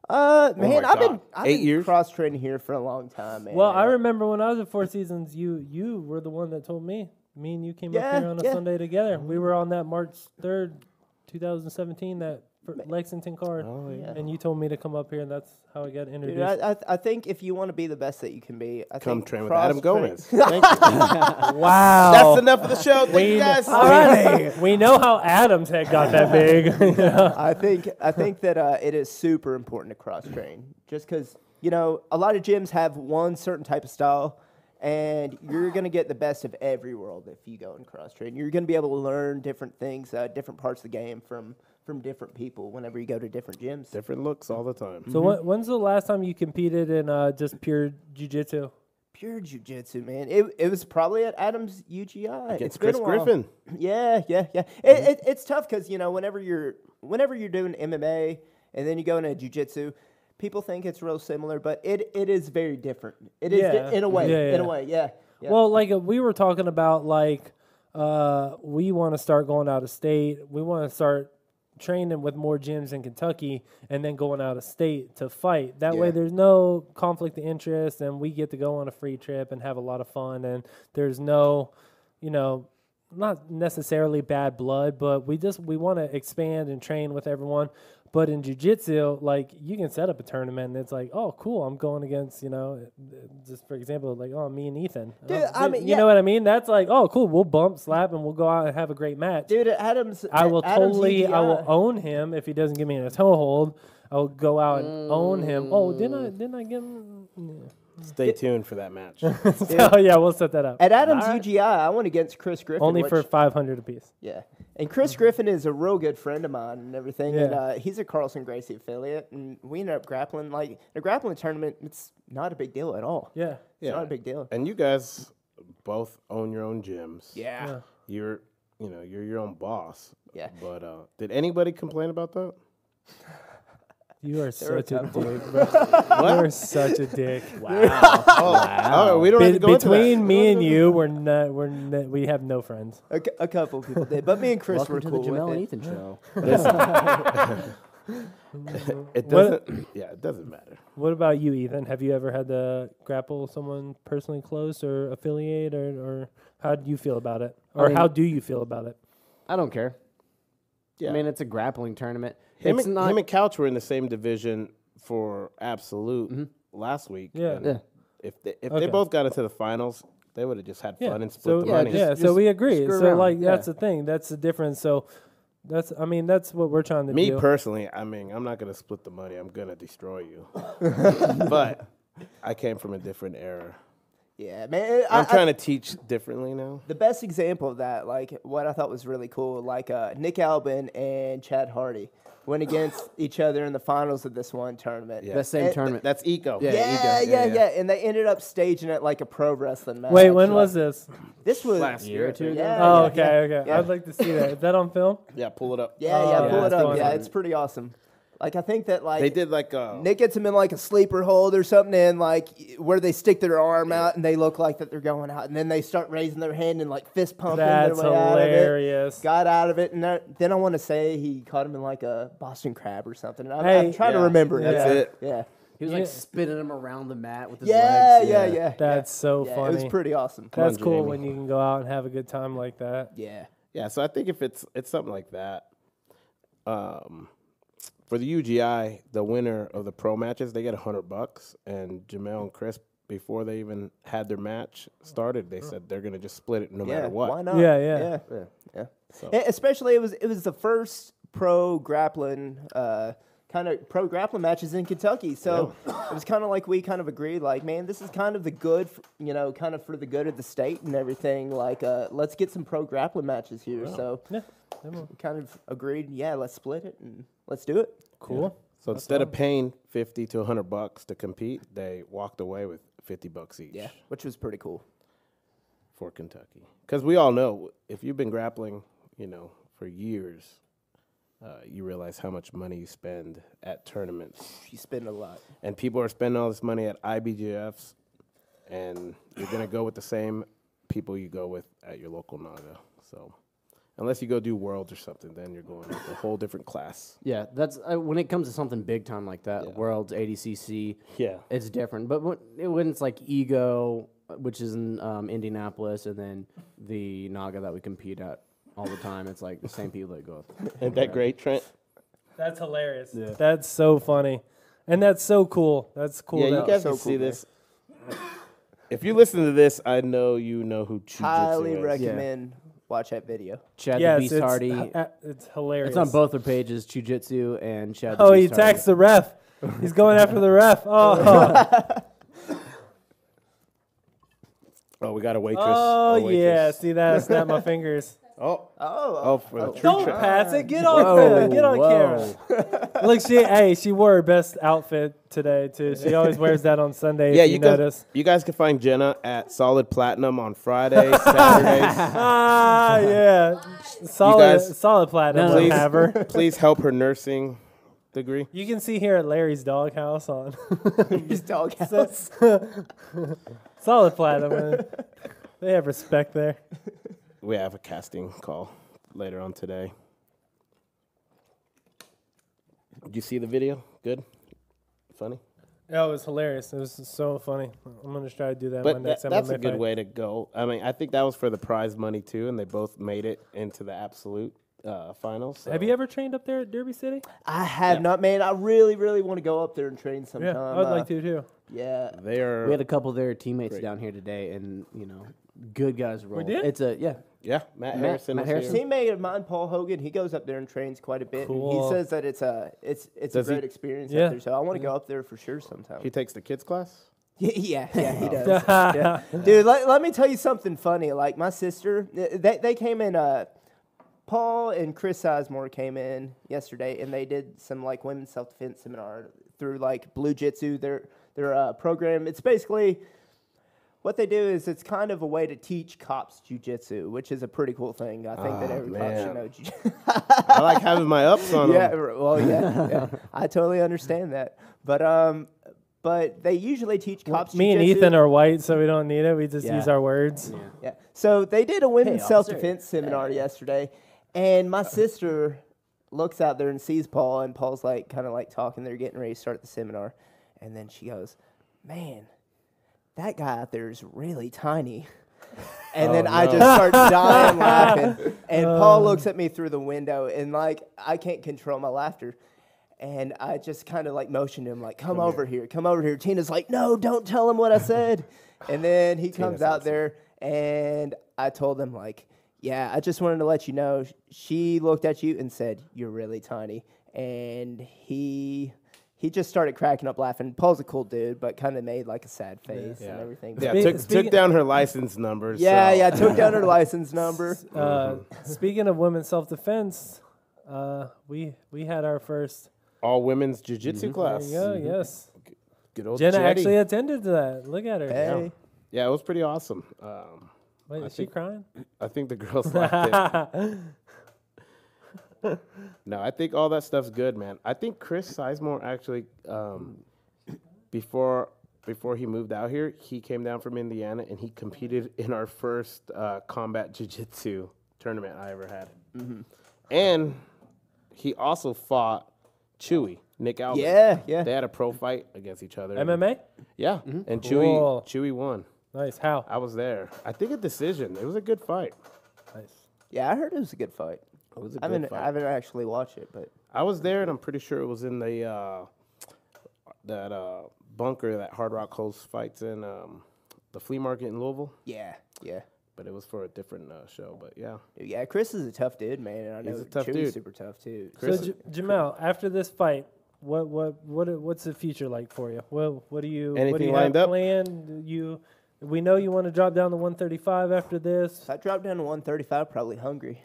Uh, man, my I've been God. I've Eight been years? cross training here for a long time, man. Well, I remember when I was at Four Seasons, you you were the one that told me. Me and you came Yeah, up here on a yeah. Sunday together. We were on that March third, two thousand seventeen, that fir- Lexington card, oh yeah. and you told me to come up here, and that's how I got introduced. Dude, I, I I think if you want to be the best that you can be, I Come think train with Adam train- Gomez. (laughs) Thank you. (laughs) wow, That's enough of the show. Thank you guys. Alrighty. we know how Adam's head got that big. (laughs) I think I think that uh, it is super important to cross train, just because you know a lot of gyms have one certain type of style, and you're gonna get the best of every world if you go and cross train. You're gonna be able to learn different things, uh, different parts of the game from from different people whenever you go to different gyms. Different looks all the time. so when, when's the last time you competed in uh, just pure jujitsu? Pure jujitsu, man. It, it was probably at Adams UGI. Against it's been a while. Griffin. Yeah, yeah, yeah. It, it, it's tough because you know whenever you're whenever you're doing MMA and then you go into jujitsu, people think it's real similar, but it, it is very different. It is di- in a way. Yeah, In a way, yeah. yeah. Well, like uh, we were talking about, like uh, we want to start going out of state. We want to start training with more gyms in Kentucky, and then going out of state to fight. That way, there's no conflict of interest, and we get to go on a free trip and have a lot of fun. And there's no, you know, not necessarily bad blood, but we just we want to expand and train with everyone. But in jujitsu, like you can set up a tournament, and it's like, oh, cool, I'm going against, you know, just for example, like, oh, me and Ethan. Dude, Oh, I you- mean, you yeah. know what I mean? That's like, oh, cool, we'll bump, slap, and we'll go out and have a great match. dude, Adams. I will Adams totally, I will own him if he doesn't give me a toehold. I will go out and own him. Oh, didn't I? Mm. Didn't I give him? Yeah. Stay tuned for that match. (laughs) oh yeah, we'll set that up. At Adams All right. UGI, I went against Chris Griffin. Only which- for five hundred apiece. Yeah. And Chris Griffin is a real good friend of mine and everything. And Yeah. uh, he's a Carlson Gracie affiliate. And we ended up grappling. Like, a grappling tournament, it's not a big deal at all. Yeah. It's not a big deal. And you guys both own your own gyms. Yeah. Yeah. You're, you know, you're your own boss. Yeah. But uh, did anybody complain about that? You are were such a dick, bro. (laughs) you are such a dick. (laughs) Oh, we don't have to go into that. between me and you, we're not, we're not, we have no friends. A, cou- a couple people did. But me and Chris Welcome were to cool the Jamal with and it. Ethan show. (laughs) It What- doesn't. (clears throat) yeah, it doesn't matter. What about you, Ethan? Have you ever had to grapple someone personally close or affiliate, or, or how do you feel about it, or mean- how do you feel about it? I don't care. Yeah. I mean, it's a grappling tournament. Him, it's and, not. him and Couch were in the same division for absolute last week. Yeah. Yeah. If they, if Okay. they both got into the finals, they would have just had Yeah. fun and split so the yeah, money. just- yeah, so we agree. So around. like Yeah. that's the thing. That's the difference. So that's I mean that's what we're trying to Me do. Me personally, I mean, I'm not gonna split the money. I'm gonna destroy you. (laughs) but I came from a different era. Yeah, man. I, I'm I- trying to teach differently now. the best example of that, like what I thought was really cool, like uh, Nick Albin and Chad Hardy went against each other in the finals of this one tournament. Yeah. the same Eh, tournament. That's eco. Yeah. Yeah, ego. yeah, Yeah, yeah, And they ended up staging it like a pro wrestling match. Wait, when like- was this? this? Was Last year or two ago? Yeah, oh, okay, yeah. okay. Yeah. I'd like to see that. Is that on film? Yeah, pull it up. Yeah, yeah, Oh, pull yeah, it up. fun. Yeah, it's pretty awesome. Like I think that like They did like uh, Nick gets him in like a sleeper hold or something, and like where they stick their arm out and they look like that they're going out, and then they start raising their hand and like fist pumping That's their way out of it. hilarious. Got out of it, and that, then I want to say he caught him in like a Boston crab or something. I'm, Hey. I'm trying Yeah, to remember. that's yeah. it. Yeah, He was Yeah. like spinning him around the mat with his Yeah, legs. yeah, yeah. Yeah. That's so yeah, It funny. was pretty awesome. That's on, cool Jamie. when you can go out and have a good time like that. Yeah. Yeah, so I think if it's it's something like that, um, for the UGI, the winner of the pro matches, they get a hundred bucks, and Jamal and Chris, before they even had their match started, they said they're gonna just split it no Yeah. matter what. Why not? Yeah, yeah. Yeah. Yeah. Yeah. So- Especially it was it was the first pro grappling uh, kind of pro grappling matches in Kentucky. So it was kind of like we kind of agreed like, man, this is kind of the good, f- you know, kind of for the good of the state and everything. Like, uh, let's get some pro grappling matches here. So Yeah. kind of agreed, yeah, let's split it and let's do it. Cool. So instead of paying fifty to hundred bucks to compete, they walked away with fifty bucks each. Yeah, which was pretty cool. for Kentucky. Because we all know if you've been grappling, you know, for years, uh, you realize how much money you spend at tournaments. You spend a lot. And people are spending all this money at IBJJFs, and you're going to go with the same people you go with at your local NAGA. So, unless you go do Worlds or something, then you're going with a whole different class. Yeah, that's uh, when it comes to something big time like that. Yeah. Worlds, ADCC, Yeah. it's different. But when, when it's like Ego, which is in um, Indianapolis, and then the NAGA that we compete at all the time, it's like the same people that go. (laughs) Isn't that great, Trent? That's hilarious. Yeah. That's so funny. And that's so cool. That's cool. yeah, you guys so can cool, see man. this. If you listen to this, I know you know who Jiu-Jitsu Highly is. recommend watch that video. Chad yes, the Beast it's, Hardy. uh, it's hilarious. It's on both their pages, Jiu-Jitsu and Chad. the Oh, he Beast Hardy. attacks the ref. He's going after the ref. (laughs) Oh, Oh, we got a waitress. oh a waitress. yeah. See that? I snapped my fingers. Oh, Oh, oh, for the true Don't Trent. pass it. Get on Whoa, camera. Get on whoa. camera. Look, she hey, she wore her best outfit today too. She always wears that on Sunday. Yeah, if you you, guys, notice. you guys can find Jenna at Solid Platinum on Fridays, Saturdays. (laughs) Ah, yeah. Solid, guys- solid platinum. No. Please, have her. (laughs) please help her nursing degree. You can see here at Larry's doghouse on (laughs) his doghouse. solid platinum. man. They have respect there. We have a casting call later on today. Did you see the video? Good? Funny? Oh, it was hilarious. It was so funny. I'm gonna try to do that But my that, that's MMA a good fight. way to go. I mean, I think that was for the prize money too, and they both made it into the absolute uh, finals. Have you ever trained up there at Derby City? I have Yeah. not, man. I really, really want to go up there and train sometime. Yeah, I would Uh, like to too. Yeah. They are. We had a couple of their teammates Great. down here today, and you know, good guys roll. We did? It's a yeah. Yeah, Matt, Matt- Harrison. Matt Harrison? Teammate of mine, Paul Hogan, he goes up there and trains quite a bit. and Cool. he says that it's a it's it's Does a he- great experience Yeah. up there. So I want to go up there for sure sometime. He takes the kids class. (laughs) yeah, yeah, he does. (laughs) yeah. Dude, let, let me tell you something funny. Like my sister, they they came in. Uh, Paul and Chris Sizemore came in yesterday, and they did some like women's self defense seminar through like Blue Jitsu, their their uh, program. It's basically what they do is it's kind of a way to teach cops jujitsu, which is a pretty cool thing. I think that Ah, every cop should know jujitsu. I like having my ups on (laughs) yeah, them. well, yeah, yeah, (laughs) I totally understand that. But um, but they usually teach cops. Me and. Ethan are white, so we don't need it. We just Yeah. use our words. yeah. Yeah. So they did a women's Hey, self defense seminar yesterday, and my sister looks out there and sees Paul, and Paul's like kind of like talking. They're getting ready to start the seminar, and then she goes, "Man, that guy out there is really tiny." (laughs) And then I just start dying laughing, (laughs) and Paul looks at me through the window, and like I can't control my laughter. And I just kind of like motioned him, like, come, over here. come over here. Tina's like, no, don't tell him what I said. (laughs) and then he comes out awesome. there, and I told him, like, yeah, I just wanted to let you know. She looked at you and said, you're really tiny. And he he just started cracking up laughing. Paul's a cool dude, but kind of made like a sad face and Yeah. everything. Yeah, took, took down her license numbers. yeah, so- yeah. Took down her (laughs) license number. Uh, speaking of women's self defense, uh, we we had our first. All women's jiu-jitsu There class. you go. Yes, Good old Jenna Jetty. actually attended to that. Look at her. Hey. Yeah, it was pretty awesome. Um, Wait, I is she crying? I think the girls liked (laughs) it. (laughs) No, I think all that stuff's good, man. I think Chris Sizemore actually, um, before before he moved out here, he came down from Indiana and he competed in our first uh, combat jiu-jitsu tournament I ever had. And he also fought Chewy. Nick Aldis. Yeah, yeah. They had a pro fight against each other. MMA. Yeah, and Cool. Chewy Chewy won. Nice. How? I was there. I think a decision. It was a good fight. Nice. Yeah, I heard it was a good fight. It was a I good haven't, fight. I haven't actually watched it, but I was there, and I'm pretty sure it was in the uh, that uh, bunker that Hard Rock hosts fights in um, the flea market in Louisville. yeah, yeah. But it was for a different uh, show. But yeah, Yeah, Chris is a tough dude, man. And I know He's a tough Chewy's dude. super tough too. Chris- so J- Jamal, (laughs) after this fight, what what what what's the future like for you? Well, what do you what do Anything you lined have up? planned? You we know you want to drop down to 135 after this. If I drop down to 135, probably hungry.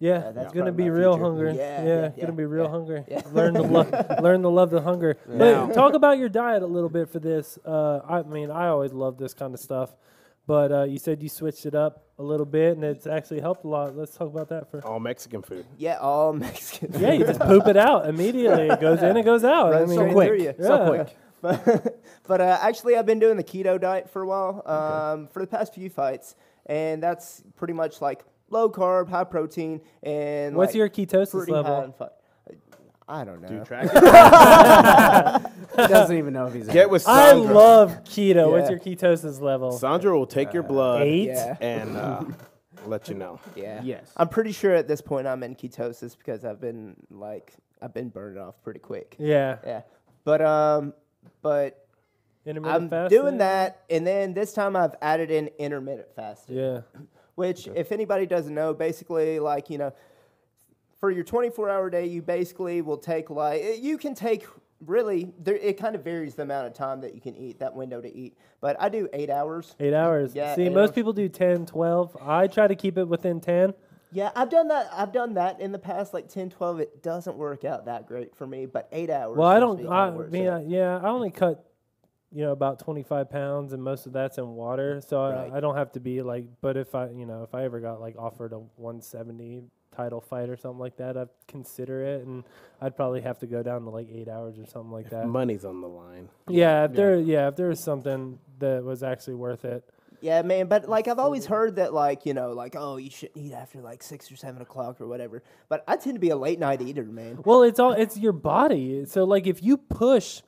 Yeah, Yeah, that's gonna be real future. hungry. Yeah, Yeah, yeah, gonna be real yeah. hungry. Yeah. (laughs) Learn to love, (laughs) learn to love the hunger. But talk about your diet a little bit for this. Uh, I mean, I always love this kind of stuff, but uh, you said you switched it up a little bit, and it's actually helped a lot. Let's talk about that for. all Mexican food. Yeah, all (laughs) Mexican. Yeah, you just poop it out immediately. It goes in, and it goes out. I mean, straight quick. Yeah. So quick. But, but uh, actually, I've been doing the keto diet for a while um, for the past few fights, and that's pretty much like low carb, high protein, and What's like, your ketosis level? I don't know. Do track. (laughs) he (laughs) doesn't even know if he's. Get with I love keto. What's your ketosis level? Sandra will take your blood Eight. Yeah. and uh, (laughs) let you know. Yeah. Yes. I'm pretty sure at this point I'm in ketosis because I've been like I've been burning off pretty quick. Yeah. Yeah. But um but Intermittent I'm fasting? doing that and then this time I've added in intermittent fasting. Yeah. Which if anybody doesn't know, basically like, you know, for your 24 hour day, you basically will take like eh, you can take really there it kind of varies the amount of time that you can eat that window to eat. But I do 8 hours. Eight hours. Yeah, See, eight most hours. people do 10, 12. I try to keep it within 10. Yeah, I've done that. I've done that in the past, like 10, 12. It doesn't work out that great for me, but eight hours. Well, I don't. I mean. I, yeah, I only cut, you know, about twenty five pounds, and most of that's in water. So Right. I, I don't have to be like. But if I, you know, if I ever got like offered a one seventy title fight or something like that, I'd consider it, and I'd probably have to go down to like eight hours or something like that. Money's on the line. yeah, if there, yeah, if there was something that was actually worth it. Yeah, man. But like, I've always heard that, like, you know, like, oh, you shouldn't eat after like six or seven o'clock or whatever. But I tend to be a late night eater, man. Well, it's all it's your body. So like if you push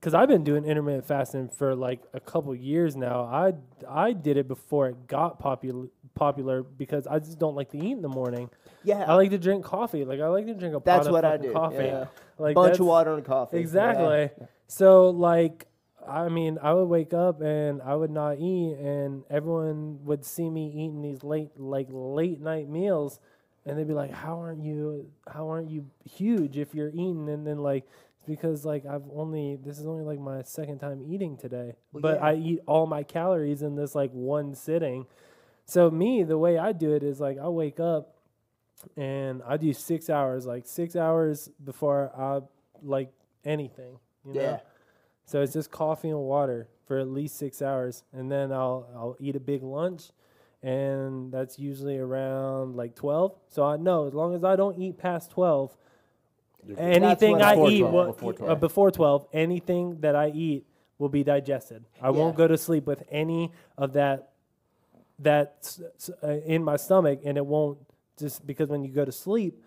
cuz I've been doing intermittent fasting for like a couple years now. I I did it before it got popular popular because I just don't like to eat in the morning. Yeah, I like to drink coffee. Like I like to drink a That's pot of what I do, coffee. yeah. Like bunch of water and coffee. Yeah. Exactly. So like I mean, I would wake up and I would not eat and everyone would see me eating these late like late night meals and they'd be like, "How aren't you how aren't you huge if you're eating?" And then like because like I've only this is only like my second time eating today. Well, but yeah. I eat all my calories in this like one sitting. So me, the way I do it is like I wake up and I do 6 hours, like 6 hours before I like anything, you know? Yeah. So it's just coffee and water for at least six hours, and then I'll I'll eat a big lunch, and that's usually around like twelve. So I know as long as I don't eat past twelve, anything what I Before eat 12, will, before uh, 12. before twelve, anything that I eat will be digested. I won't go to sleep with any of that that s- s- uh, in my stomach, and it won't just because when you go to sleep,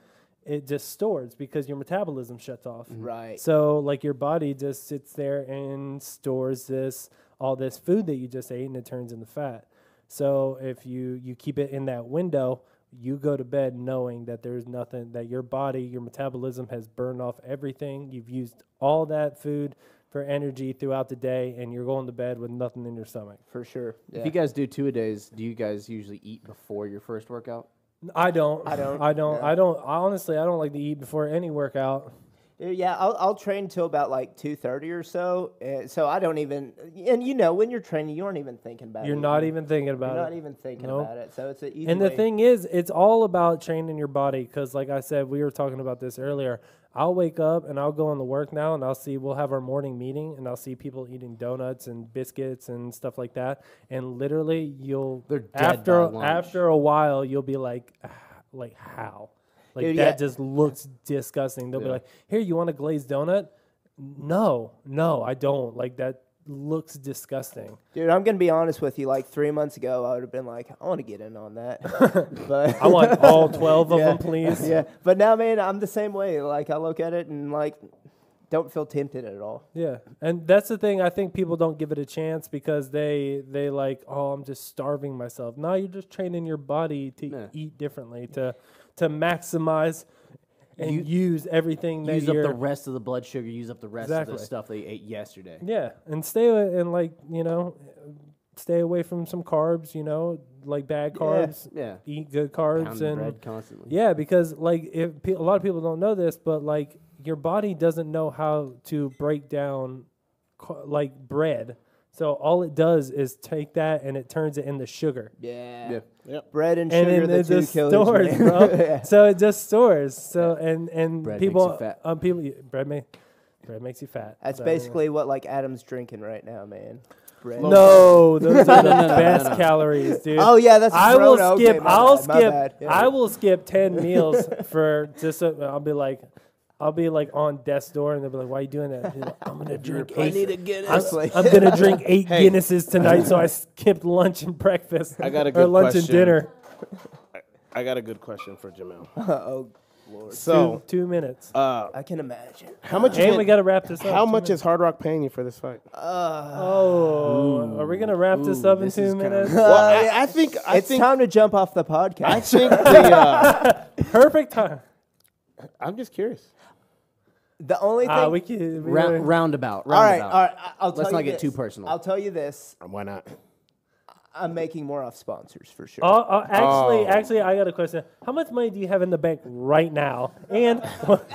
it just stores because your metabolism shuts off. Right. So like your body just sits there and stores this all this food that you just ate and it turns into fat. So if you you keep it in that window, you go to bed knowing that there's nothing that your body, your metabolism has burned off everything. You've used all that food for energy throughout the day and you're going to bed with nothing in your stomach. For sure. If you guys do two a days, do you guys usually eat before your first workout? I don't. I don't, I don't. yeah. I don't. I honestly, I don't like to eat before any workout. Yeah, I'll, I'll train till about like two thirty or so. Uh, so I don't even, and you know, when you're training, you aren't even thinking about it. You're not even thinking about it. You're it. not even thinking Nope. about it. So it's an easy. And the way- thing is, it's all about training your body. Because, like I said, we were talking about this earlier. I'll wake up and I'll go into work now, and I'll see we'll have our morning meeting, and I'll see people eating donuts and biscuits and stuff like that. And literally, you'll They're dead after by lunch. after a while, you'll be like, "Ah, like how, like Dude, that yeah. just looks disgusting. They'll be like, here, you want a glazed donut? No, no, I don't. Like that looks disgusting. Dude, I'm gonna be honest with you. Like three months ago, I would have been like, I want to get in on that, (laughs) but I want all (laughs) twelve of Yeah. them, please. yeah. But now, man, I'm the same way. Like I look at it and like, don't feel tempted at all. Yeah, and that's the thing. I think people don't give it a chance because they they like, oh, I'm just starving myself. No, you're just training your body to Yeah. eat differently, to to maximize and You- use everything that use up the rest of the blood sugar. Use up the rest of Exactly. Exactly. the stuff you ate yesterday. yeah, and stay away, and like you know, stay away from some carbs. You know, like bad carbs. Yeah, Eat good carbs pounding and bread constantly. Yeah, because like if pe- a lot of people don't know this, but like your body doesn't know how to break down like bread. So all it does is take that and it turns it into sugar. Yeah. Yeah. Yep. Bread and And sugar, then the it two just killers. stores, bro. (laughs) Yeah. So it just stores. So and and Bread makes you people fat. um people bread make bread makes you fat. That's So- basically what like Adam's drinking right now, man. Bread. no. Those are the (laughs) No, no, no, best no, no. calories, dude. Oh yeah, that's. I will Corona. Okay, skip. I'll bad, skip. bad. Yeah. I will skip ten (laughs) meals for just. So, I'll be like, I'll be like on death's door, and they'll be like, "Why are you doing that?" (laughs) Like, I'm gonna drink I eight. need a I'm, Guinness. (laughs) like- I'm gonna drink eight Hey. Guinnesses tonight, so (laughs) I skipped lunch and breakfast. I got a or good lunch question. and dinner. I got a good question for Jamal. oh lord, So, two, two minutes. uh, I can imagine. how much? and we gotta wrap this up. how much minutes. is Hard Rock paying you for this fight? Oh, are we gonna wrap this up in this two is kinda- minutes? Well, I, I think I it's think time to jump off the podcast. I think the. Uh, Perfect time. I'm just curious. The only thing. Ah, we can. We Round, gotta- roundabout. All right, all right. I- I'll Let's tell not get this. too personal. I'll tell you this. Why not? I'm making more off sponsors for sure. Oh, uh, actually, Oh. actually, I got a question. How much money do you have in the bank right now? And (laughs) what,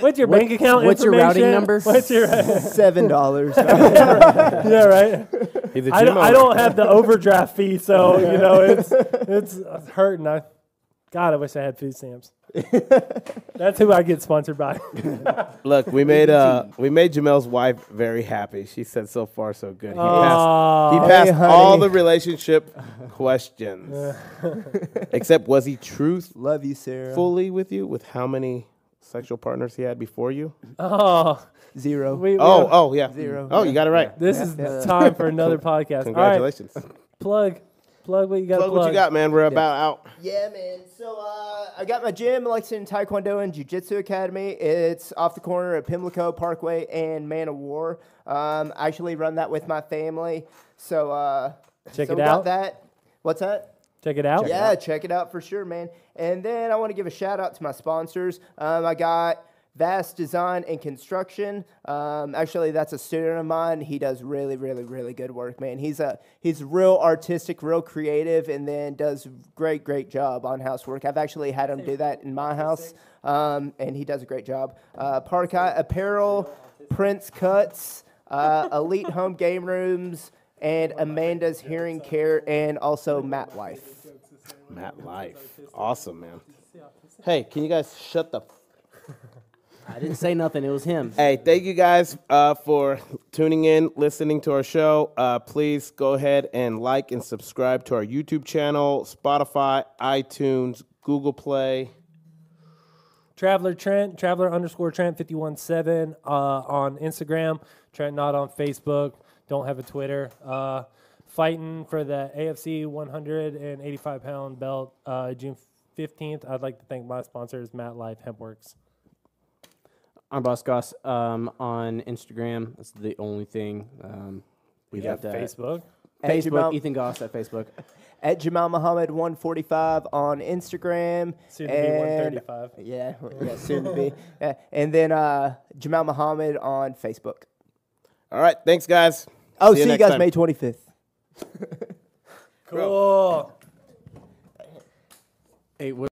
what's your bank account what's your routing information? number? (laughs) What's your Seven dollars. (laughs) yeah right? He's a I, don't- I don't have the overdraft fee, so you know it's it's hurting. I, God, I wish I had food stamps. (laughs) That's who I get sponsored by. (laughs) Look, we made uh we made Jamal's wife very happy. She said so far so good. He passed Aw. he Hey, passed all the relationship questions. (laughs) Except was he truth Love you, Sarah. Fully with you with how many sexual partners he had before you? oh, Zero. we, we- Oh, oh yeah. Zero. Oh, you got it right. this is time for another podcast. Congratulations. All right, plug, plug what you got. Plug what you got, man. We're about out. Yeah, man. So uh, I got my gym, Lexington Taekwondo and Jiu Jitsu Academy. It's off the corner of Pimlico Parkway and Man o' War. Um, I actually run that with my family. So uh, Check so it we got out. That. What's that? Check it out. yeah, check it out for sure, man. And then I want to give a shout out to my sponsors. Um, I got Vast Design and Construction. Um, actually, that's a student of mine. He does really, really, really good work, man. He's a he's real artistic, real creative, and then does great, great job on housework. I've actually had him do that in my house, um, and he does a great job. Uh, Parkai Apparel, Prince Cuts, uh, Elite (laughs) Home Game Rooms. And Amanda's Hearing Care, and also Matt Life. Matt Life. Awesome, man. Hey, can you guys shut the I didn't say nothing. It was him. Hey, thank you guys uh, for tuning in, listening to our show. Uh, please go ahead and like and subscribe to our YouTube channel, Spotify, iTunes, Google Play. Traveler Trent, Traveler underscore Trent fifty one seven uh, on Instagram. Trent not on Facebook. Don't have a Twitter. Uh, fighting for the AFC one hundred and eighty five pound belt uh, June fifteenth. I'd like to thank my sponsors, Matt Life Hempworks. I'm Boss Goss um, on Instagram. That's the only thing. Um, we Yeah, got that. Facebook. At Facebook, Jamal, Ethan Goss at Facebook. (laughs) at Jamal Mohammed 145 on Instagram. Soon to be one and- thirty five. Yeah, (laughs) yeah, soon to be. Yeah, and then uh, Jamal Mohammed on Facebook. All right, thanks, guys. Oh, see, you you, next guys time. May 25th. Cool. Hey, what